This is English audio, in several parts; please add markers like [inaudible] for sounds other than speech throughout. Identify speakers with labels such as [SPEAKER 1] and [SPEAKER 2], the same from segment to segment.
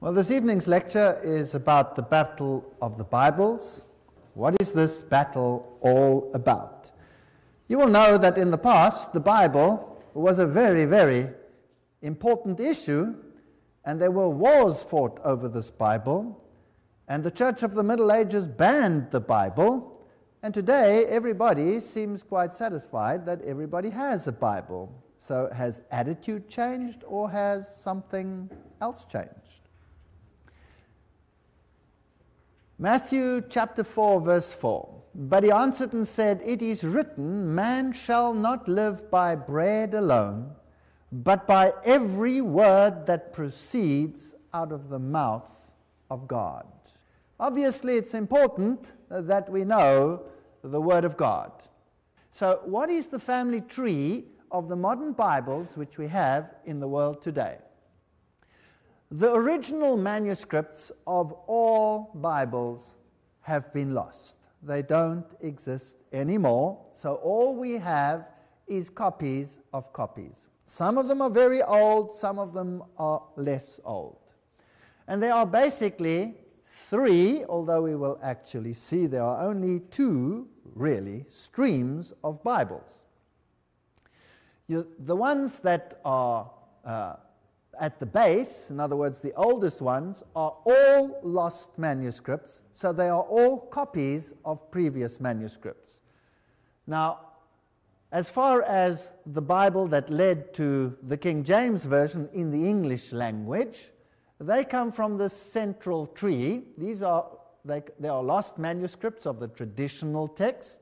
[SPEAKER 1] Well, this evening's lecture is about the Battle of the Bibles. What is this battle all about? You will know that in the past, the Bible was a very, very important issue, and there were wars fought over this Bible, and the Church of the Middle Ages banned the Bible, and today everybody seems quite satisfied that everybody has a Bible. So, has attitude changed, or has something else changed? Matthew chapter 4, verse 4. But he answered and said, It is written, Man shall not live by bread alone, but by every word that proceeds out of the mouth of God. Obviously, it's important that we know the Word of God. So, what is the family tree of the modern Bibles which we have in the world today? The original manuscripts of all Bibles have been lost. They don't exist anymore. So all we have is copies of copies. Some of them are very old, some of them are less old. And there are basically three, although we will actually see there are only two, really, streams of Bibles. You, the ones that are uh, at the base, in other words, the oldest ones, are all lost manuscripts, so they are all copies of previous manuscripts. Now, as far as the Bible that led to the King James Version in the English language, they come from the central tree. These are, they, they are lost manuscripts of the traditional text,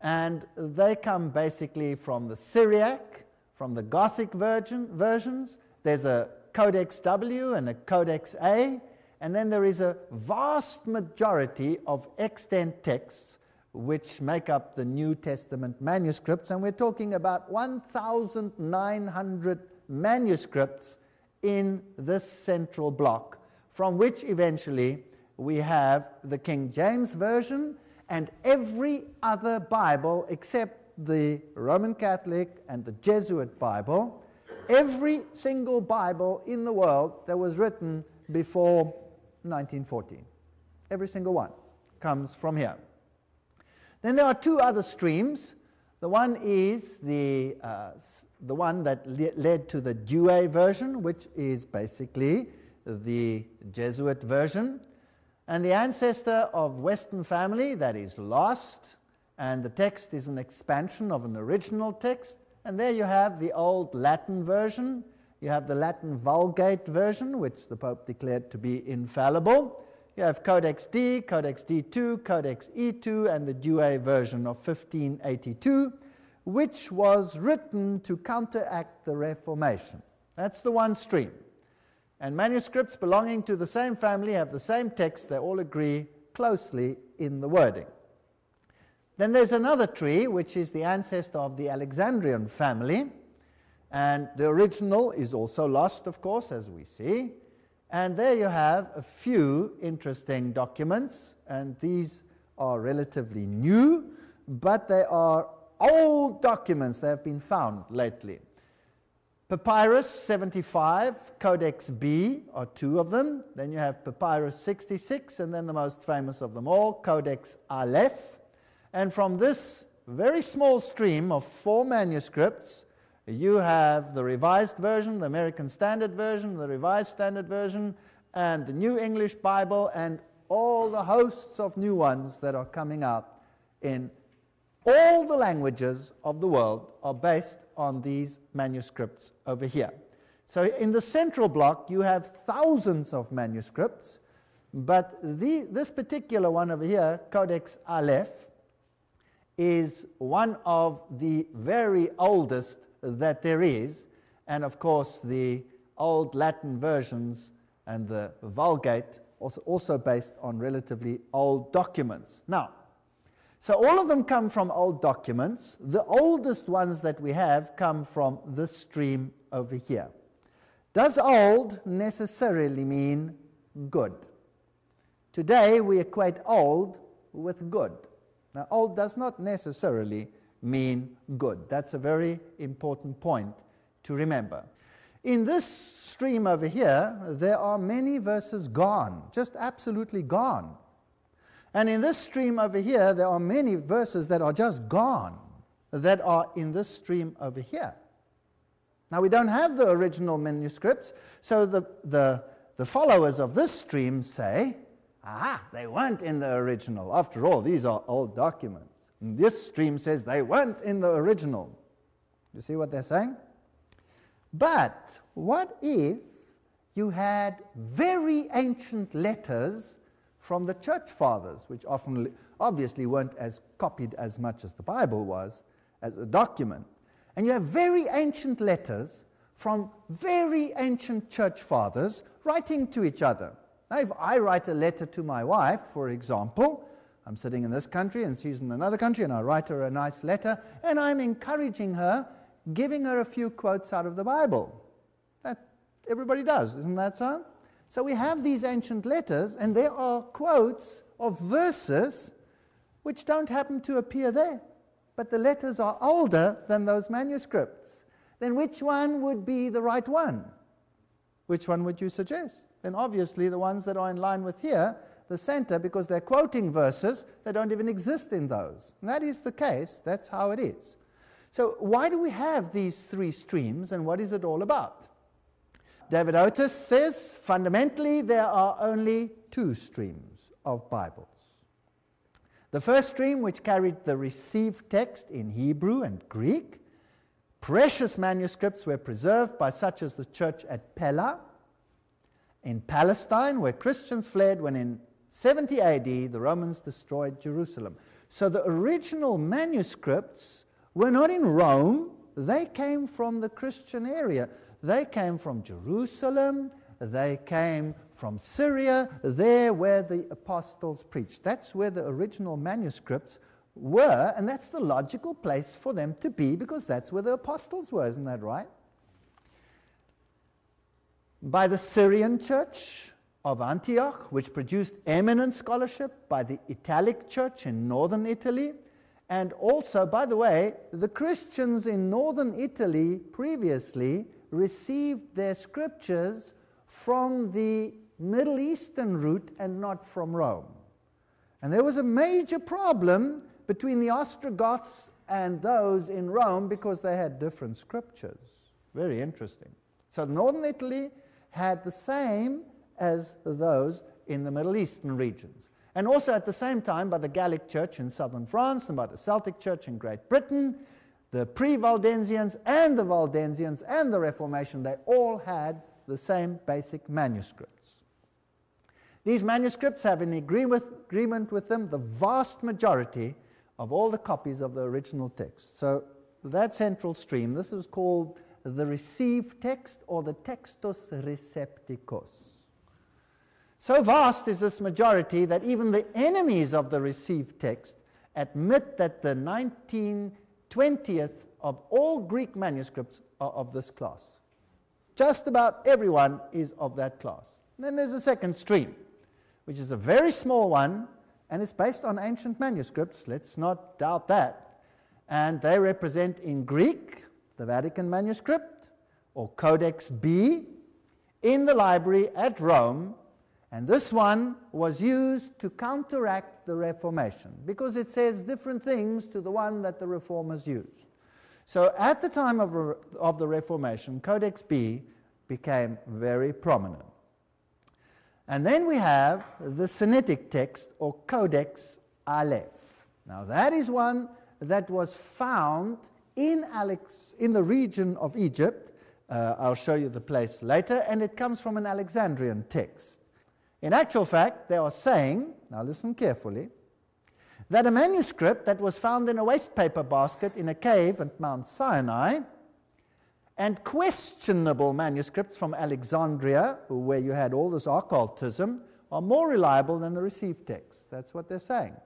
[SPEAKER 1] and they come basically from the Syriac, from the Gothic version, versions, there's a Codex W and a Codex A, and then there is a vast majority of extant texts which make up the New Testament manuscripts, and we're talking about 1,900 manuscripts in this central block, from which eventually we have the King James Version and every other Bible except the Roman Catholic and the Jesuit Bible every single Bible in the world that was written before 1914. Every single one comes from here. Then there are two other streams. The one is the, uh, the one that le led to the Douay version, which is basically the Jesuit version. And the ancestor of Western family that is lost, and the text is an expansion of an original text. And there you have the old Latin version. You have the Latin Vulgate version, which the Pope declared to be infallible. You have Codex D, Codex D2, Codex E2, and the Douay version of 1582, which was written to counteract the Reformation. That's the one stream. And manuscripts belonging to the same family have the same text, they all agree closely in the wording. Then there's another tree, which is the ancestor of the Alexandrian family. And the original is also lost, of course, as we see. And there you have a few interesting documents, and these are relatively new, but they are old documents that have been found lately. Papyrus 75, Codex B are two of them. Then you have Papyrus 66, and then the most famous of them all, Codex Aleph. And from this very small stream of four manuscripts, you have the Revised Version, the American Standard Version, the Revised Standard Version, and the New English Bible, and all the hosts of new ones that are coming out in all the languages of the world are based on these manuscripts over here. So in the central block, you have thousands of manuscripts, but the, this particular one over here, Codex Aleph, is one of the very oldest that there is, and of course the old Latin versions and the Vulgate also, also based on relatively old documents. Now, so all of them come from old documents. The oldest ones that we have come from this stream over here. Does old necessarily mean good? Today we equate old with good. Now, old does not necessarily mean good. That's a very important point to remember. in this stream over here, there are many verses gone, just absolutely gone. And in this stream over here, there are many verses that are just gone, that are in this stream over here. Now, we don't have the original manuscripts, so the, the, the followers of this stream say, ah, they weren't in the original. After all, these are old documents. And this stream says they weren't in the original. You see what they're saying? But what if you had very ancient letters from the church fathers, which often, obviously weren't as copied as much as the Bible was, as a document? And you have very ancient letters from very ancient church fathers writing to each other. Now, if I write a letter to my wife, for example, I'm sitting in this country and she's in another country, and I write her a nice letter, and I'm encouraging her giving her a few quotes out of the Bible. That everybody does, isn't that so? So we have these ancient letters, and there are quotes of verses which don't happen to appear there. But the letters are older than those manuscripts. Then which one would be the right one? Which one would you suggest? Then obviously the ones that are in line with here, the center, because they're quoting verses that don't even exist in those. And that is the case, that's how it is. So, why do we have these three streams and what is it all about? David Otis says fundamentally there are only two streams of Bibles. The first stream, which carried the received text in Hebrew and Greek, precious manuscripts were preserved by such as the church at Pella in Palestine, where Christians fled when in 70 AD the Romans destroyed Jerusalem. So the original manuscripts were not in Rome, they came from the Christian area. They came from Jerusalem, they came from Syria, there where the apostles preached. That's where the original manuscripts were, and that's the logical place for them to be because that's where the apostles were, isn't that right? By the Syrian church of Antioch, which produced eminent scholarship, by the Italic church in northern Italy, and also, by the way, the Christians in northern Italy previously received their scriptures from the Middle Eastern route and not from Rome. And there was a major problem between the Ostrogoths and those in Rome because they had different scriptures. Very interesting. So, northern Italy had the same as those in the Middle Eastern regions and also at the same time by the Gallic Church in southern France and by the Celtic Church in Great Britain, the pre Waldensians and the Waldensians and the Reformation, they all had the same basic manuscripts. These manuscripts have in agreement with them the vast majority of all the copies of the original text. So that central stream, this is called the received text or the textus recepticus. So vast is this majority that even the enemies of the received text admit that the 1920th of all Greek manuscripts are of this class. Just about everyone is of that class. Then there's a second stream, which is a very small one, and it's based on ancient manuscripts. Let's not doubt that. And they represent in Greek the Vatican manuscript, or Codex B, in the library at Rome and this one was used to counteract the Reformation because it says different things to the one that the Reformers used. So at the time of, of the Reformation, Codex B became very prominent. And then we have the Sinaitic text or Codex Aleph. Now that is one that was found in, Alex, in the region of Egypt. Uh, I'll show you the place later, and it comes from an Alexandrian text. In actual fact, they are saying, now listen carefully, that a manuscript that was found in a waste paper basket in a cave at Mount Sinai and questionable manuscripts from Alexandria, where you had all this occultism, are more reliable than the received text. That's what they're saying.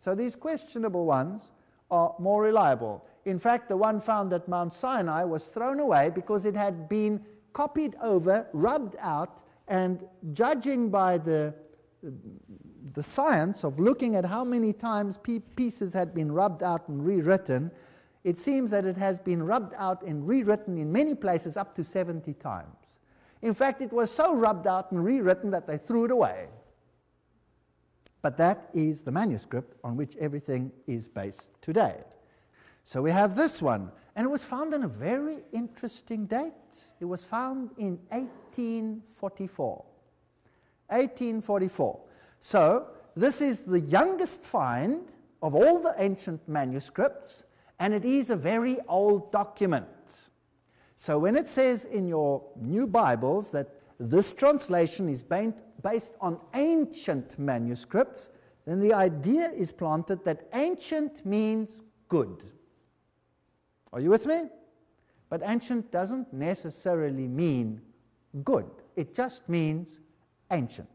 [SPEAKER 1] So these questionable ones are more reliable. In fact, the one found at Mount Sinai was thrown away because it had been copied over, rubbed out, and judging by the, the science of looking at how many times pieces had been rubbed out and rewritten, it seems that it has been rubbed out and rewritten in many places up to 70 times. In fact, it was so rubbed out and rewritten that they threw it away. But that is the manuscript on which everything is based today. So we have this one, and it was found on a very interesting date. It was found in 1844. 1844. So this is the youngest find of all the ancient manuscripts, and it is a very old document. So when it says in your new Bibles that this translation is based on ancient manuscripts, then the idea is planted that ancient means good. Are you with me? But ancient doesn't necessarily mean good, it just means ancient.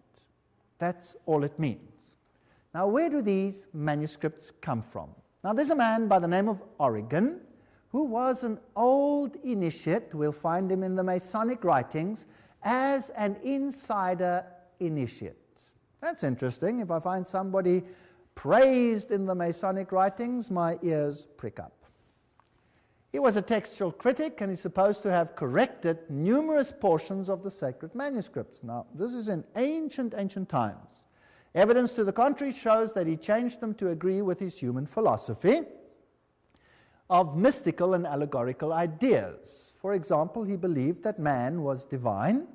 [SPEAKER 1] That's all it means. Now, where do these manuscripts come from? Now, there's a man by the name of Origen who was an old initiate. We'll find him in the Masonic writings as an insider initiate. That's interesting. If I find somebody praised in the Masonic writings, my ears prick up. He was a textual critic and he's supposed to have corrected numerous portions of the sacred manuscripts. Now, this is in ancient, ancient times. Evidence to the contrary shows that he changed them to agree with his human philosophy of mystical and allegorical ideas. For example, he believed that man was divine,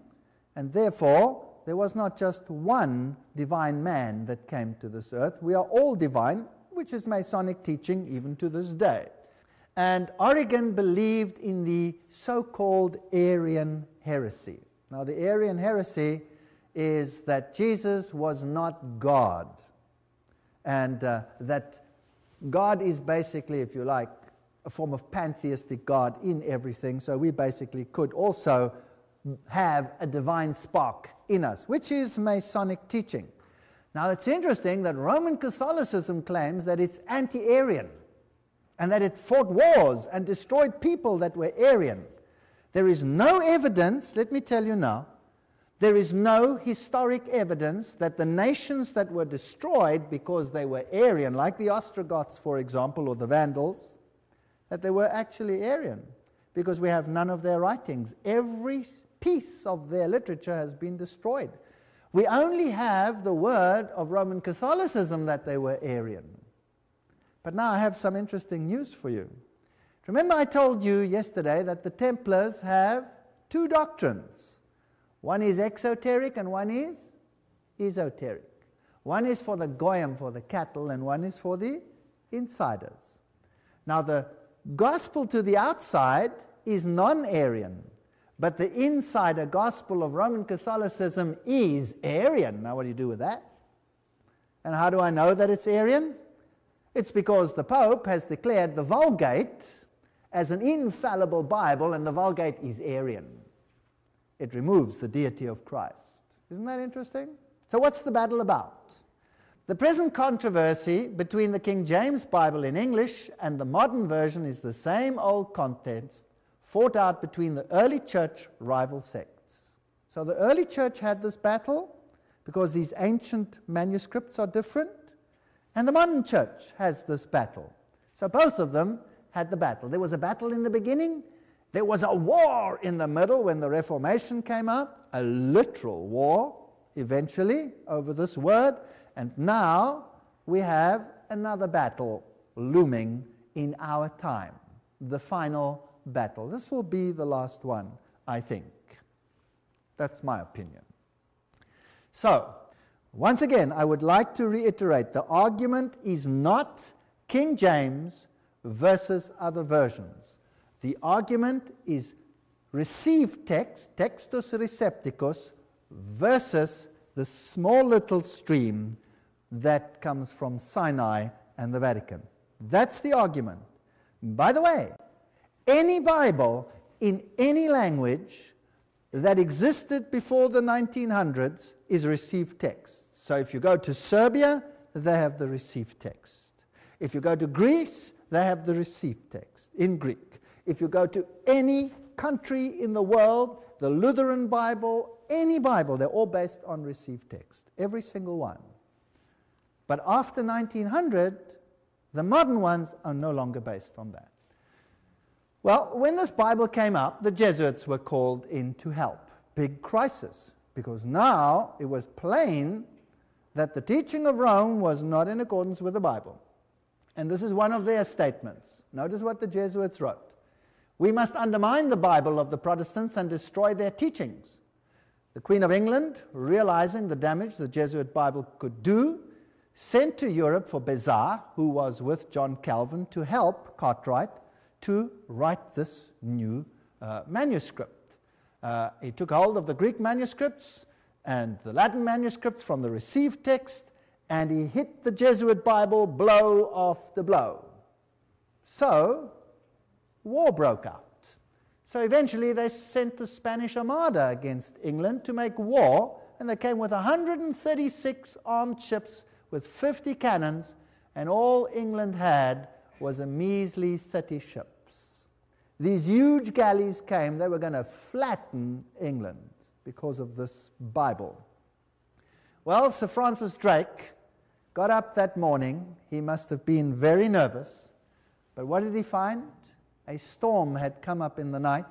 [SPEAKER 1] and therefore there was not just one divine man that came to this earth. We are all divine, which is Masonic teaching even to this day. And Origen believed in the so called Arian heresy. Now, the Arian heresy is that Jesus was not God, and uh, that God is basically, if you like, a form of pantheistic God in everything. So we basically could also have a divine spark in us, which is Masonic teaching. Now, it's interesting that Roman Catholicism claims that it's anti Arian and that it fought wars and destroyed people that were Arian. There is no evidence, let me tell you now, there is no historic evidence that the nations that were destroyed because they were Arian, like the Ostrogoths, for example, or the Vandals, that they were actually Arian, because we have none of their writings. Every piece of their literature has been destroyed. We only have the word of Roman Catholicism that they were Arian. But now I have some interesting news for you. Remember, I told you yesterday that the Templars have two doctrines one is exoteric and one is esoteric. One is for the goyim, for the cattle, and one is for the insiders. Now, the gospel to the outside is non Arian, but the insider gospel of Roman Catholicism is Arian. Now, what do you do with that? And how do I know that it's Arian? It's because the Pope has declared the Vulgate as an infallible Bible, and the Vulgate is Arian. It removes the deity of Christ. Isn't that interesting? So, what's the battle about? The present controversy between the King James Bible in English and the modern version is the same old contest fought out between the early church rival sects. So, the early church had this battle because these ancient manuscripts are different. And the modern church has this battle. So both of them had the battle. There was a battle in the beginning, there was a war in the middle when the Reformation came out, a literal war eventually over this word, and now we have another battle looming in our time, the final battle. This will be the last one, I think. That's my opinion. So, once again, I would like to reiterate the argument is not King James versus other versions. The argument is received text, textus recepticus, versus the small little stream that comes from Sinai and the Vatican. That's the argument. By the way, any Bible in any language that existed before the 1900s is received text. So if you go to Serbia, they have the received text. If you go to Greece, they have the received text in Greek. If you go to any country in the world, the Lutheran Bible, any Bible, they're all based on received text, every single one. But after 1900, the modern ones are no longer based on that. Well, when this Bible came up, the Jesuits were called in to help. Big crisis, because now it was plain that the teaching of Rome was not in accordance with the Bible. And this is one of their statements. Notice what the Jesuits wrote. We must undermine the Bible of the Protestants and destroy their teachings. The Queen of England, realizing the damage the Jesuit Bible could do, sent to Europe for Beza, who was with John Calvin, to help Cartwright to write this new uh, manuscript. Uh, he took hold of the Greek manuscripts and the Latin manuscripts from the received text, and he hit the Jesuit Bible blow the blow. So, war broke out. So eventually they sent the Spanish Armada against England to make war, and they came with 136 armed ships with 50 cannons, and all England had was a measly 30 ships. These huge galleys came, they were going to flatten England because of this Bible. Well, Sir Francis Drake got up that morning. He must have been very nervous. But what did he find? A storm had come up in the night,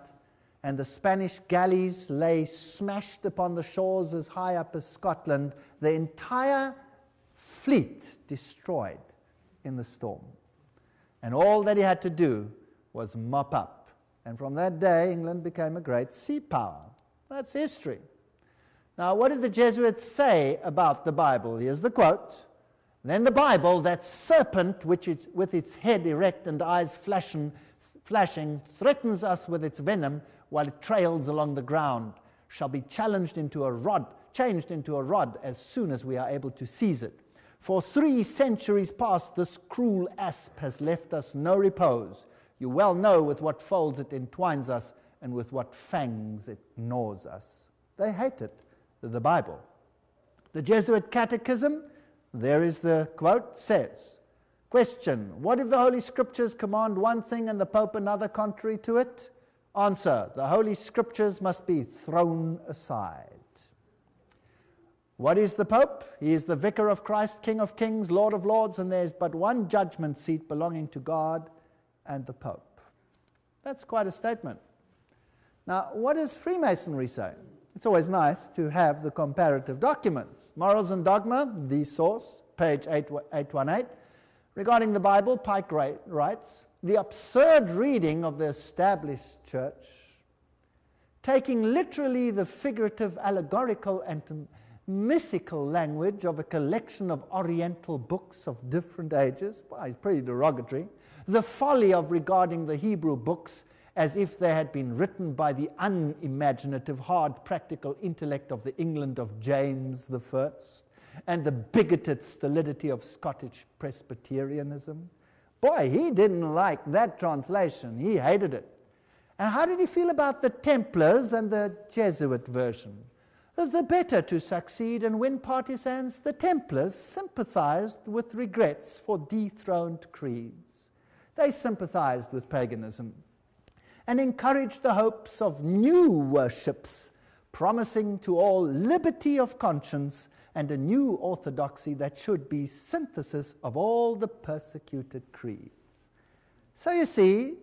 [SPEAKER 1] and the Spanish galleys lay smashed upon the shores as high up as Scotland, the entire fleet destroyed in the storm. And all that he had to do was mop up. And from that day, England became a great sea power. That's history. Now, what did the Jesuits say about the Bible? Here's the quote. Then the Bible, that serpent which is with its head erect and eyes flashing, flashing, threatens us with its venom while it trails along the ground, shall be challenged into a rod, changed into a rod as soon as we are able to seize it. For three centuries past, this cruel asp has left us no repose. You well know with what folds it entwines us and with what fangs it gnaws us. They hated the Bible. The Jesuit Catechism, there is the quote, says, Question What if the Holy Scriptures command one thing and the Pope another contrary to it? Answer The Holy Scriptures must be thrown aside. What is the Pope? He is the Vicar of Christ, King of Kings, Lord of Lords, and there's but one judgment seat belonging to God and the Pope. That's quite a statement. Now, what does Freemasonry say? It's always nice to have the comparative documents. Morals and Dogma, the source, page 818. Regarding the Bible, Pike writes the absurd reading of the established church, taking literally the figurative, allegorical, and mythical language of a collection of Oriental books of different ages, well, it's pretty derogatory, the folly of regarding the Hebrew books as if they had been written by the unimaginative, hard, practical intellect of the England of James I and the bigoted stolidity of Scottish Presbyterianism. Boy, he didn't like that translation. He hated it. And how did he feel about the Templars and the Jesuit version? The better to succeed and win partisans, the Templars sympathized with regrets for dethroned creeds. They sympathized with paganism and encourage the hopes of new worships, promising to all liberty of conscience and a new orthodoxy that should be synthesis of all the persecuted creeds. So you see,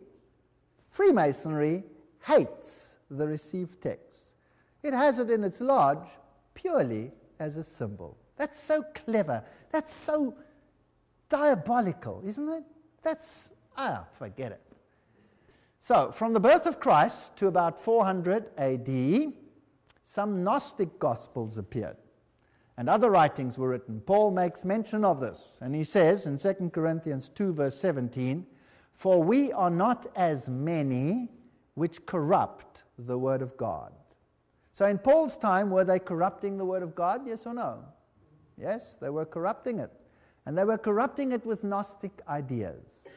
[SPEAKER 1] Freemasonry hates the received text. It has it in its lodge purely as a symbol. That's so clever. That's so diabolical, isn't it? That's, ah, forget it. So, from the birth of Christ to about 400 AD, some Gnostic Gospels appeared and other writings were written. Paul makes mention of this, and he says in 2 Corinthians 2, verse 17, For we are not as many which corrupt the word of God. So in Paul's time, were they corrupting the word of God? Yes or no? Yes, they were corrupting it. And they were corrupting it with Gnostic ideas.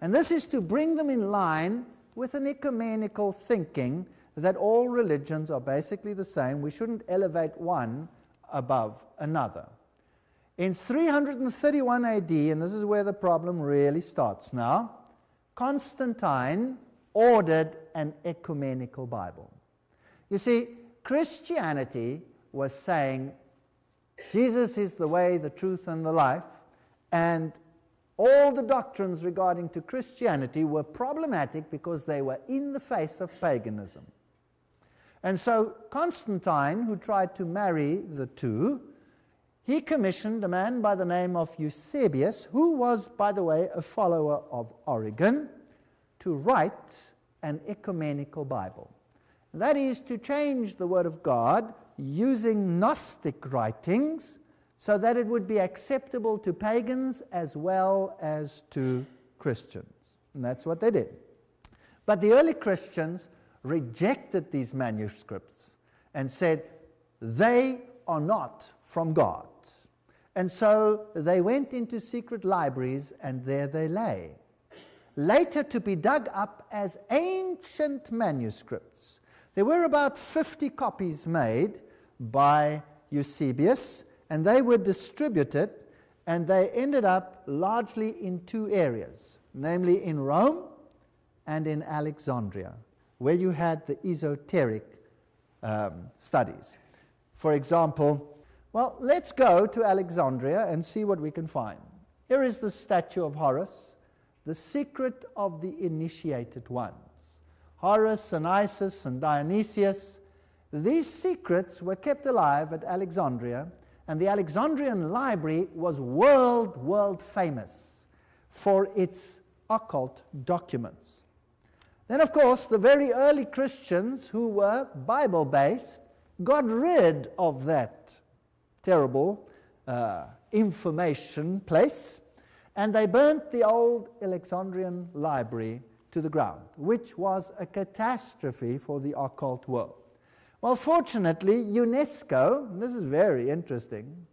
[SPEAKER 1] And this is to bring them in line with an ecumenical thinking that all religions are basically the same. We shouldn't elevate one above another. In 331 AD, and this is where the problem really starts now, Constantine ordered an ecumenical Bible. You see, Christianity was saying Jesus is the way, the truth, and the life, and all the doctrines regarding to Christianity were problematic because they were in the face of paganism. And so Constantine, who tried to marry the two, he commissioned a man by the name of Eusebius, who was, by the way, a follower of Origen, to write an ecumenical Bible. That is to change the Word of God using Gnostic writings so that it would be acceptable to pagans as well as to Christians. And that's what they did. But the early Christians rejected these manuscripts and said they are not from God. And so they went into secret libraries and there they lay, later to be dug up as ancient manuscripts. There were about 50 copies made by Eusebius, and they were distributed, and they ended up largely in two areas, namely in Rome and in Alexandria where you had the esoteric um, studies. For example, well, let's go to Alexandria and see what we can find. Here is the statue of Horus, the secret of the initiated ones. Horus and Isis and Dionysius, these secrets were kept alive at Alexandria, and the Alexandrian library was world, world famous for its occult documents. Then, of course, the very early Christians who were Bible based got rid of that terrible uh, information place and they burnt the old Alexandrian library to the ground, which was a catastrophe for the occult world. Well, fortunately, UNESCO, this is very interesting,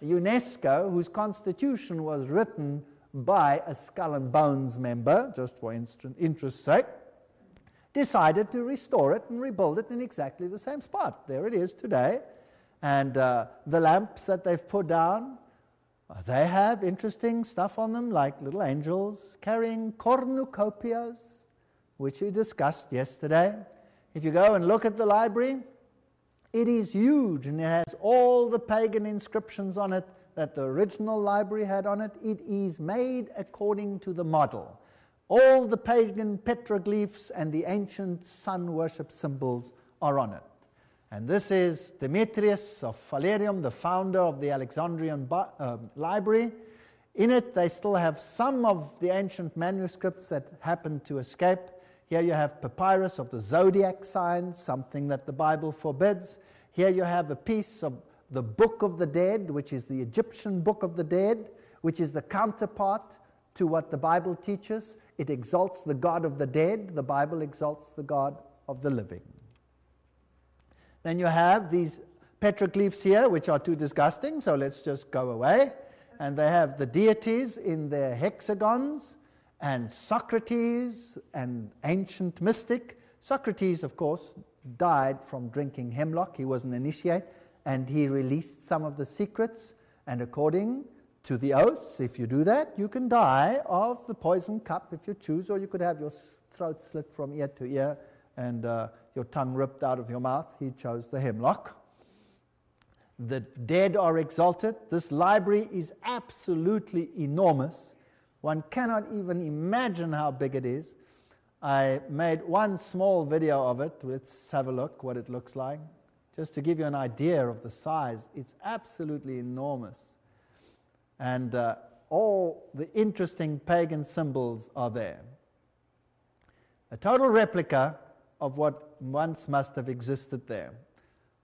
[SPEAKER 1] UNESCO, whose constitution was written by a skull and bones member, just for interest's sake, decided to restore it and rebuild it in exactly the same spot. There it is today. And uh, the lamps that they've put down, uh, they have interesting stuff on them, like little angels carrying cornucopias, which we discussed yesterday. If you go and look at the library, it is huge and it has all the pagan inscriptions on it that the original library had on it. It is made according to the model. All the pagan petroglyphs and the ancient sun worship symbols are on it. And this is Demetrius of Phalerum, the founder of the Alexandrian uh, library. In it, they still have some of the ancient manuscripts that happened to escape. Here you have papyrus of the zodiac signs, something that the Bible forbids. Here you have a piece of the Book of the Dead, which is the Egyptian Book of the Dead, which is the counterpart to what the Bible teaches. It exalts the God of the dead, the Bible exalts the God of the living. Then you have these petroglyphs here, which are too disgusting, so let's just go away. And they have the deities in their hexagons, and Socrates, an ancient mystic. Socrates, of course, died from drinking hemlock. He was an initiate, and he released some of the secrets. And according to the oath. If you do that, you can die of the poison cup if you choose, or you could have your throat slit from ear to ear and uh, your tongue ripped out of your mouth. He chose the hemlock. The dead are exalted. This library is absolutely enormous. One cannot even imagine how big it is. I made one small video of it. Let's have a look what it looks like. Just to give you an idea of the size, it's absolutely enormous and uh, all the interesting pagan symbols are there. A total replica of what once must have existed there.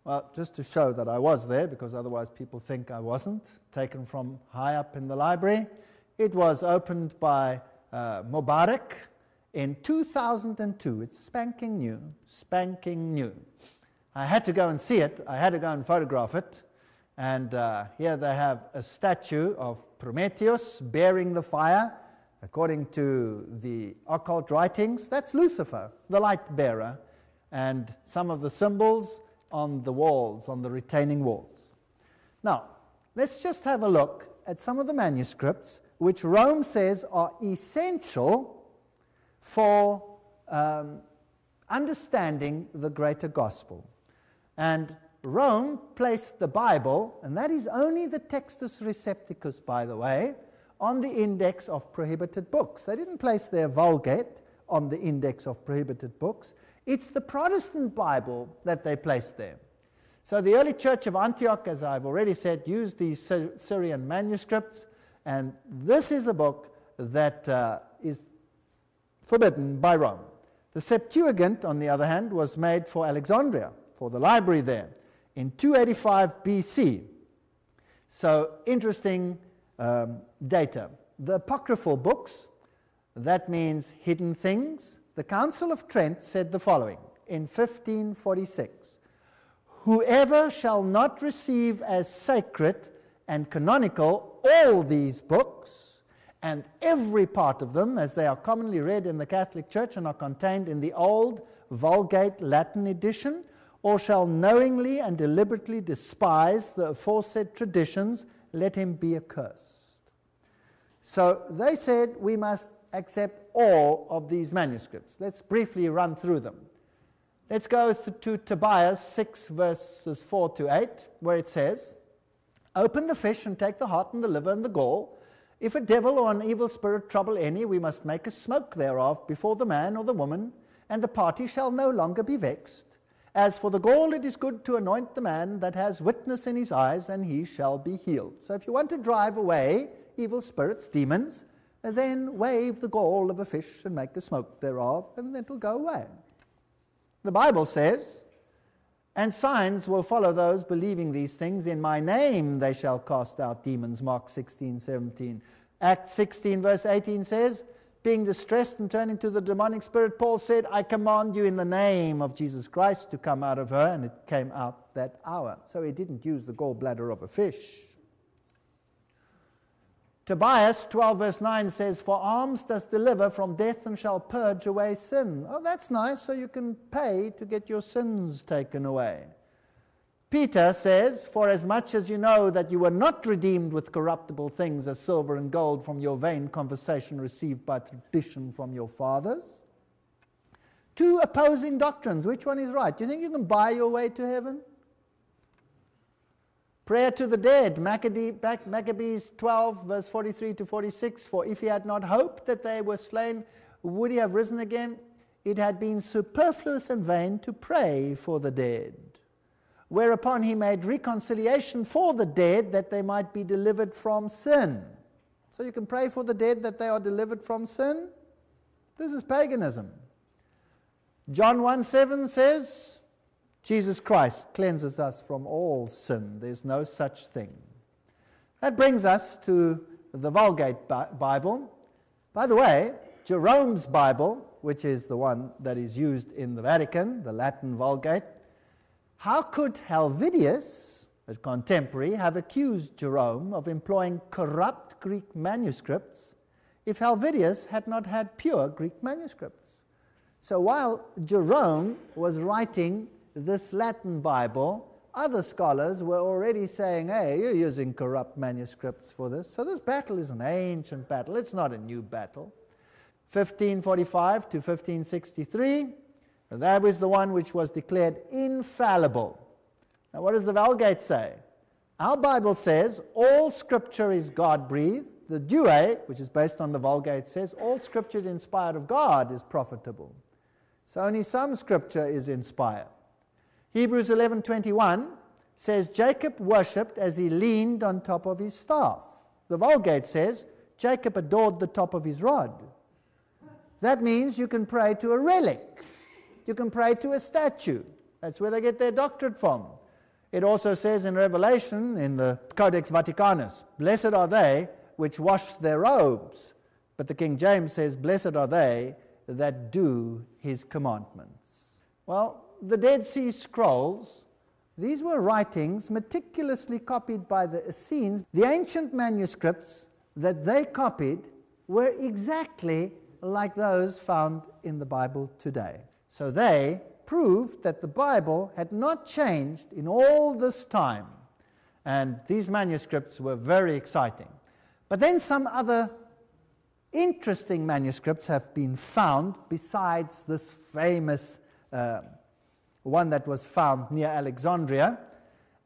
[SPEAKER 1] Well, just to show that I was there, because otherwise people think I wasn't, taken from high up in the library. It was opened by uh, Mubarak in 2002. It's spanking new, spanking new. I had to go and see it, I had to go and photograph it. And uh, here they have a statue of Prometheus bearing the fire. According to the occult writings, that's Lucifer, the light bearer, and some of the symbols on the walls, on the retaining walls. Now, let's just have a look at some of the manuscripts which Rome says are essential for um, understanding the greater gospel. And Rome placed the Bible, and that is only the Textus Receptus, by the way, on the index of prohibited books. They didn't place their Vulgate on the index of prohibited books. It's the Protestant Bible that they placed there. So the early church of Antioch, as I've already said, used these Syrian manuscripts, and this is a book that uh, is forbidden by Rome. The Septuagint, on the other hand, was made for Alexandria, for the library there, in 285 BC. So, interesting um, data. The apocryphal books, that means hidden things. The Council of Trent said the following in 1546 Whoever shall not receive as sacred and canonical all these books, and every part of them, as they are commonly read in the Catholic Church and are contained in the old Vulgate Latin edition, or shall knowingly and deliberately despise the aforesaid traditions, let him be accursed. So they said we must accept all of these manuscripts. Let's briefly run through them. Let's go to Tobias 6, verses 4 to 8, where it says, Open the fish and take the heart and the liver and the gall. If a devil or an evil spirit trouble any, we must make a smoke thereof before the man or the woman, and the party shall no longer be vexed. As for the gall, it is good to anoint the man that has witness in his eyes, and he shall be healed. So if you want to drive away evil spirits, demons, then wave the gall of a fish and make a smoke thereof, and it will go away. The Bible says, and signs will follow those believing these things. In my name they shall cast out demons. Mark 16, 17. Acts 16, verse 18 says, being distressed and turning to the demonic spirit, Paul said, I command you in the name of Jesus Christ to come out of her. And it came out that hour. So he didn't use the gallbladder of a fish. Tobias 12, verse 9 says, For alms does deliver from death and shall purge away sin. Oh, that's nice, so you can pay to get your sins taken away. Peter says, For as much as you know that you were not redeemed with corruptible things as silver and gold from your vain conversation received by tradition from your fathers. Two opposing doctrines. Which one is right? Do you think you can buy your way to heaven? Prayer to the dead, Maccabees 12, verse 43 to 46. For if he had not hoped that they were slain, would he have risen again? It had been superfluous and vain to pray for the dead. Whereupon he made reconciliation for the dead that they might be delivered from sin. So you can pray for the dead that they are delivered from sin. This is paganism. John 1 7 says, Jesus Christ cleanses us from all sin. There's no such thing. That brings us to the Vulgate Bible. By the way, Jerome's Bible, which is the one that is used in the Vatican, the Latin Vulgate, how could Helvidius, a contemporary, have accused Jerome of employing corrupt Greek manuscripts if Helvidius had not had pure Greek manuscripts? So while Jerome was writing this Latin Bible, other scholars were already saying, hey, you're using corrupt manuscripts for this. So this battle is an ancient battle, it's not a new battle. 1545 to 1563, that was the one which was declared infallible. Now, what does the Vulgate say? Our Bible says all scripture is God breathed. The Douay, which is based on the Vulgate, says all scripture inspired of God is profitable. So only some scripture is inspired. Hebrews 11:21 says Jacob worshipped as he leaned on top of his staff. The Vulgate says Jacob adored the top of his rod. That means you can pray to a relic. You can pray to a statue. That's where they get their doctorate from. It also says in Revelation, in the Codex Vaticanus, Blessed are they which wash their robes. But the King James says, Blessed are they that do his commandments. Well, the Dead Sea Scrolls, these were writings meticulously copied by the Essenes. The ancient manuscripts that they copied were exactly like those found in the Bible today. So they proved that the Bible had not changed in all this time. And these manuscripts were very exciting. But then some other interesting manuscripts have been found besides this famous uh, one that was found near Alexandria.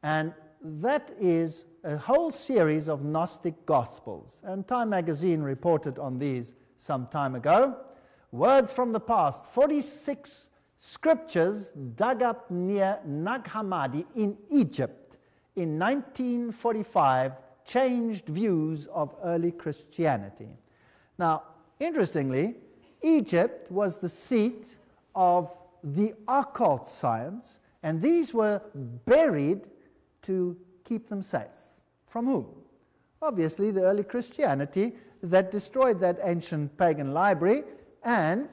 [SPEAKER 1] And that is a whole series of Gnostic Gospels. And Time magazine reported on these some time ago. Words from the past 46 scriptures dug up near Nag Hammadi in Egypt in 1945 changed views of early Christianity. Now, interestingly, Egypt was the seat of the occult science, and these were buried to keep them safe. From whom? Obviously, the early Christianity that destroyed that ancient pagan library, and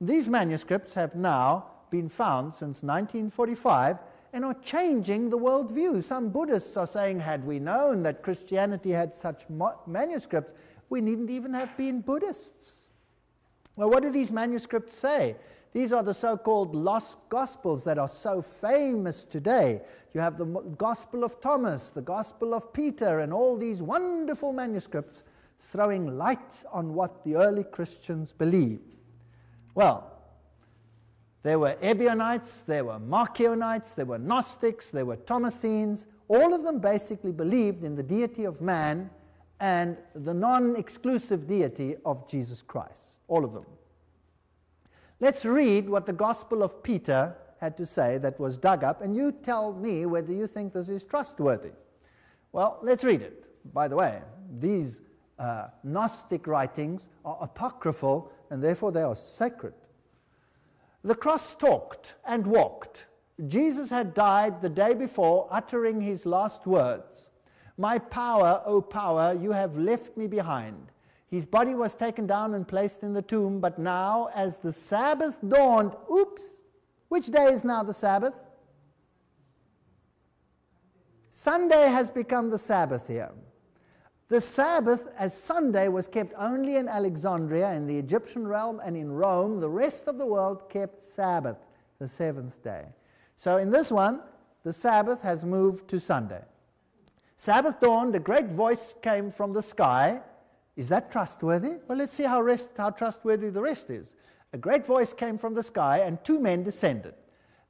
[SPEAKER 1] these manuscripts have now been found since 1945 and are changing the worldview. Some Buddhists are saying, had we known that Christianity had such manuscripts, we needn't even have been Buddhists. Well, what do these manuscripts say? These are the so called lost gospels that are so famous today. You have the Gospel of Thomas, the Gospel of Peter, and all these wonderful manuscripts throwing light on what the early Christians believe. Well, there were Ebionites, there were Marcionites, there were Gnostics, there were Thomasines. All of them basically believed in the deity of man and the non exclusive deity of Jesus Christ. All of them. Let's read what the Gospel of Peter had to say that was dug up, and you tell me whether you think this is trustworthy. Well, let's read it. By the way, these uh, Gnostic writings are apocryphal, and therefore they are sacred. The cross talked and walked. Jesus had died the day before, uttering his last words My power, O power, you have left me behind. His body was taken down and placed in the tomb, but now, as the Sabbath dawned, oops, which day is now the Sabbath? Sunday has become the Sabbath here. The Sabbath as Sunday was kept only in Alexandria, in the Egyptian realm, and in Rome. The rest of the world kept Sabbath, the seventh day. So in this one, the Sabbath has moved to Sunday. Sabbath dawned, a great voice came from the sky is that trustworthy? Well, let's see how, rest, how trustworthy the rest is. A great voice came from the sky, and two men descended.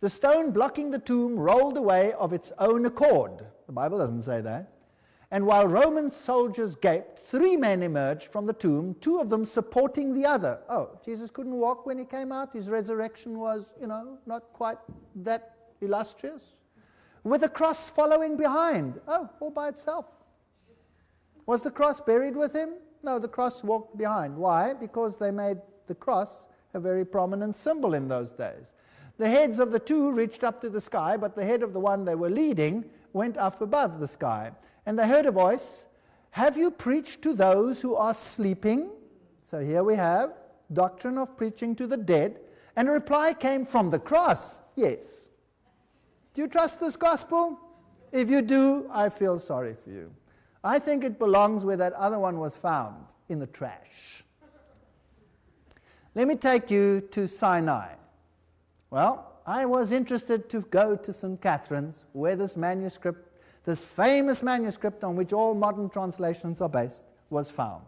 [SPEAKER 1] The stone blocking the tomb rolled away of its own accord. The Bible doesn't say that. And while Roman soldiers gaped, three men emerged from the tomb, two of them supporting the other. Oh, Jesus couldn't walk when he came out. His resurrection was, you know, not quite that illustrious. With a cross following behind. Oh, all by itself. Was the cross buried with him? No, the cross walked behind. Why? Because they made the cross a very prominent symbol in those days. The heads of the two reached up to the sky, but the head of the one they were leading went up above the sky. And they heard a voice Have you preached to those who are sleeping? So here we have doctrine of preaching to the dead. And a reply came from the cross Yes. Do you trust this gospel? If you do, I feel sorry for you. I think it belongs where that other one was found, in the trash. Let me take you to Sinai. Well, I was interested to go to St. Catherine's, where this manuscript, this famous manuscript on which all modern translations are based, was found.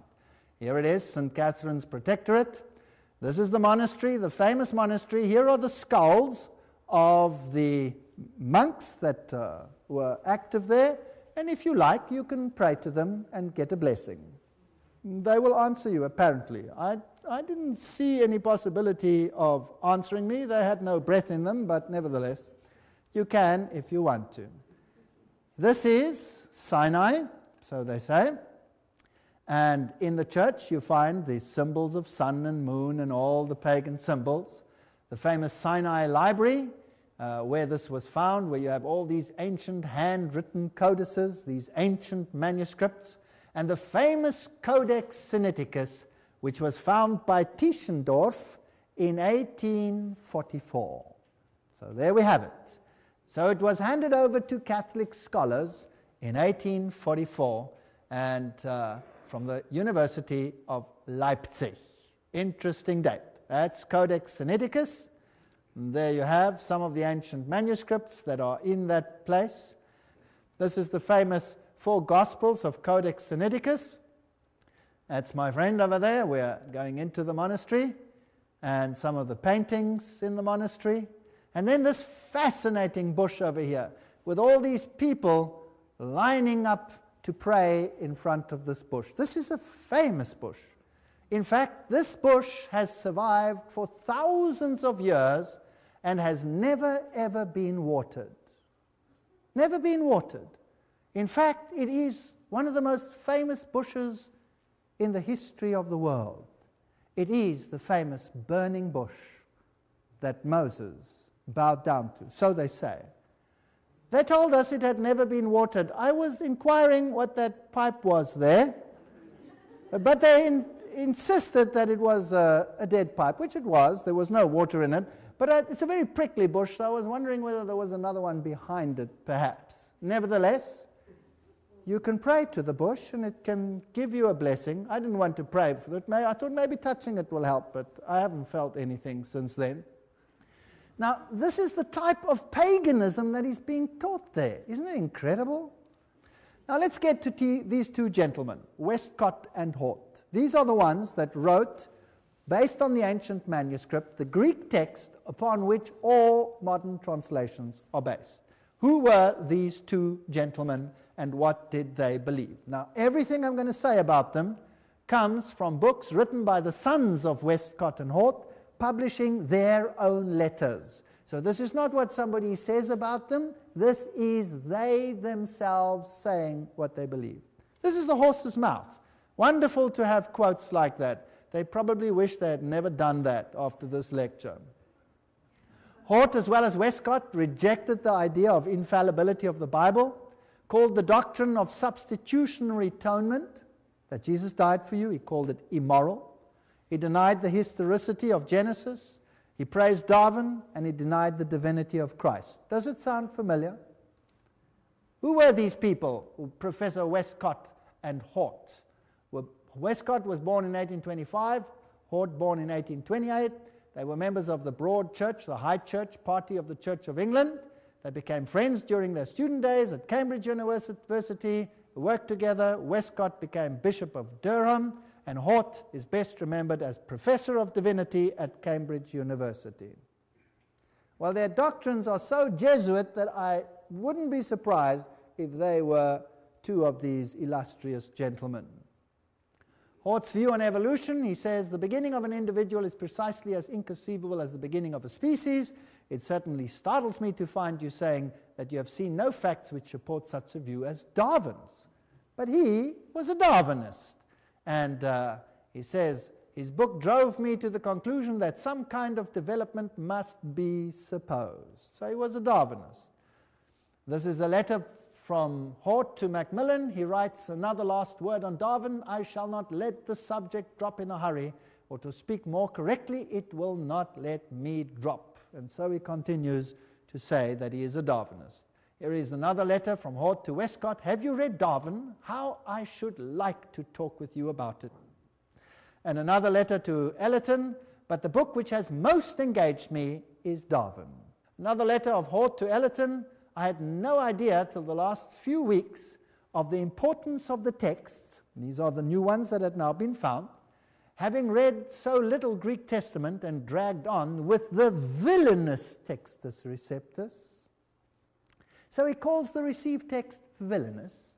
[SPEAKER 1] Here it is, St. Catherine's Protectorate. This is the monastery, the famous monastery. Here are the skulls of the monks that uh, were active there. And if you like, you can pray to them and get a blessing. They will answer you, apparently. I, I didn't see any possibility of answering me. They had no breath in them, but nevertheless, you can if you want to. This is Sinai, so they say. And in the church, you find the symbols of sun and moon and all the pagan symbols. The famous Sinai Library uh, where this was found, where you have all these ancient handwritten codices, these ancient manuscripts, and the famous Codex Sinaiticus, which was found by Tischendorf in 1844. So there we have it. So it was handed over to Catholic scholars in 1844 and uh, from the University of Leipzig. Interesting date. That's Codex Sinaiticus. And there you have some of the ancient manuscripts that are in that place. This is the famous four Gospels of Codex Sinaiticus. That's my friend over there. We're going into the monastery and some of the paintings in the monastery. And then this fascinating bush over here with all these people lining up to pray in front of this bush. This is a famous bush. In fact, this bush has survived for thousands of years and has never ever been watered. Never been watered. In fact, it is one of the most famous bushes in the history of the world. It is the famous burning bush that Moses bowed down to, so they say. They told us it had never been watered. I was inquiring what that pipe was there, but they in, insisted that it was a, a, dead pipe, which it was. There was no water in it, but it's a very prickly bush, so I was wondering whether there was another one behind it, perhaps. Nevertheless, you can pray to the bush and it can give you a blessing. I didn't want to pray for it. I thought maybe touching it will help, but I haven't felt anything since then. Now, this is the type of paganism that is being taught there. Isn't it incredible? Now, let's get to t- these two gentlemen, Westcott and Hort. These are the ones that wrote, based on the ancient manuscript, the Greek text upon which all modern translations are based. Who were these two gentlemen and what did they believe? Now, everything I'm going to say about them comes from books written by the sons of Westcott and Hort publishing their own letters. So this is not what somebody says about them, this is they themselves saying what they believe. This is the horse's mouth. Wonderful to have quotes like that. They probably wish they had never done that after this lecture. Hort, as well as Westcott, rejected the idea of infallibility of the Bible, called the doctrine of substitutionary atonement, that Jesus died for you, he called it immoral. He denied the historicity of Genesis. He praised Darwin and he denied the divinity of Christ. Does it sound familiar? Who were these people, Professor Westcott and Hort? Well, Westcott was born in 1825, Hort born in 1828. They were members of the Broad Church, the High Church party of the Church of England. They became friends during their student days at Cambridge University, worked together. Westcott became Bishop of Durham and Hort is best remembered as Professor of Divinity at Cambridge University. Well, their doctrines are so Jesuit that I wouldn't be surprised if they were two of these illustrious gentlemen. Hort's view on evolution, he says, the beginning of an individual is precisely as inconceivable as the beginning of a species. It certainly startles me to find you saying that you have seen no facts which support such a view as Darwin's. But he was a Darwinist. And uh, he says, his book drove me to the conclusion that some kind of development must be supposed. So he was a Darwinist. This is a letter from Hort to Macmillan. He writes another last word on Darwin I shall not let the subject drop in a hurry, or to speak more correctly, it will not let me drop. And so he continues to say that he is a Darwinist. Here is another letter from Hort to Westcott. Have you read Darwin? How I should like to talk with you about it. And another letter to Ellerton. But the book which has most engaged me is Darwin. Another letter of Hort to Ellerton. I had no idea till the last few weeks of the importance of the texts. These are the new ones that had now been found. Having read so little Greek Testament and dragged on with the villainous Textus Receptus, so he calls the received text villainous.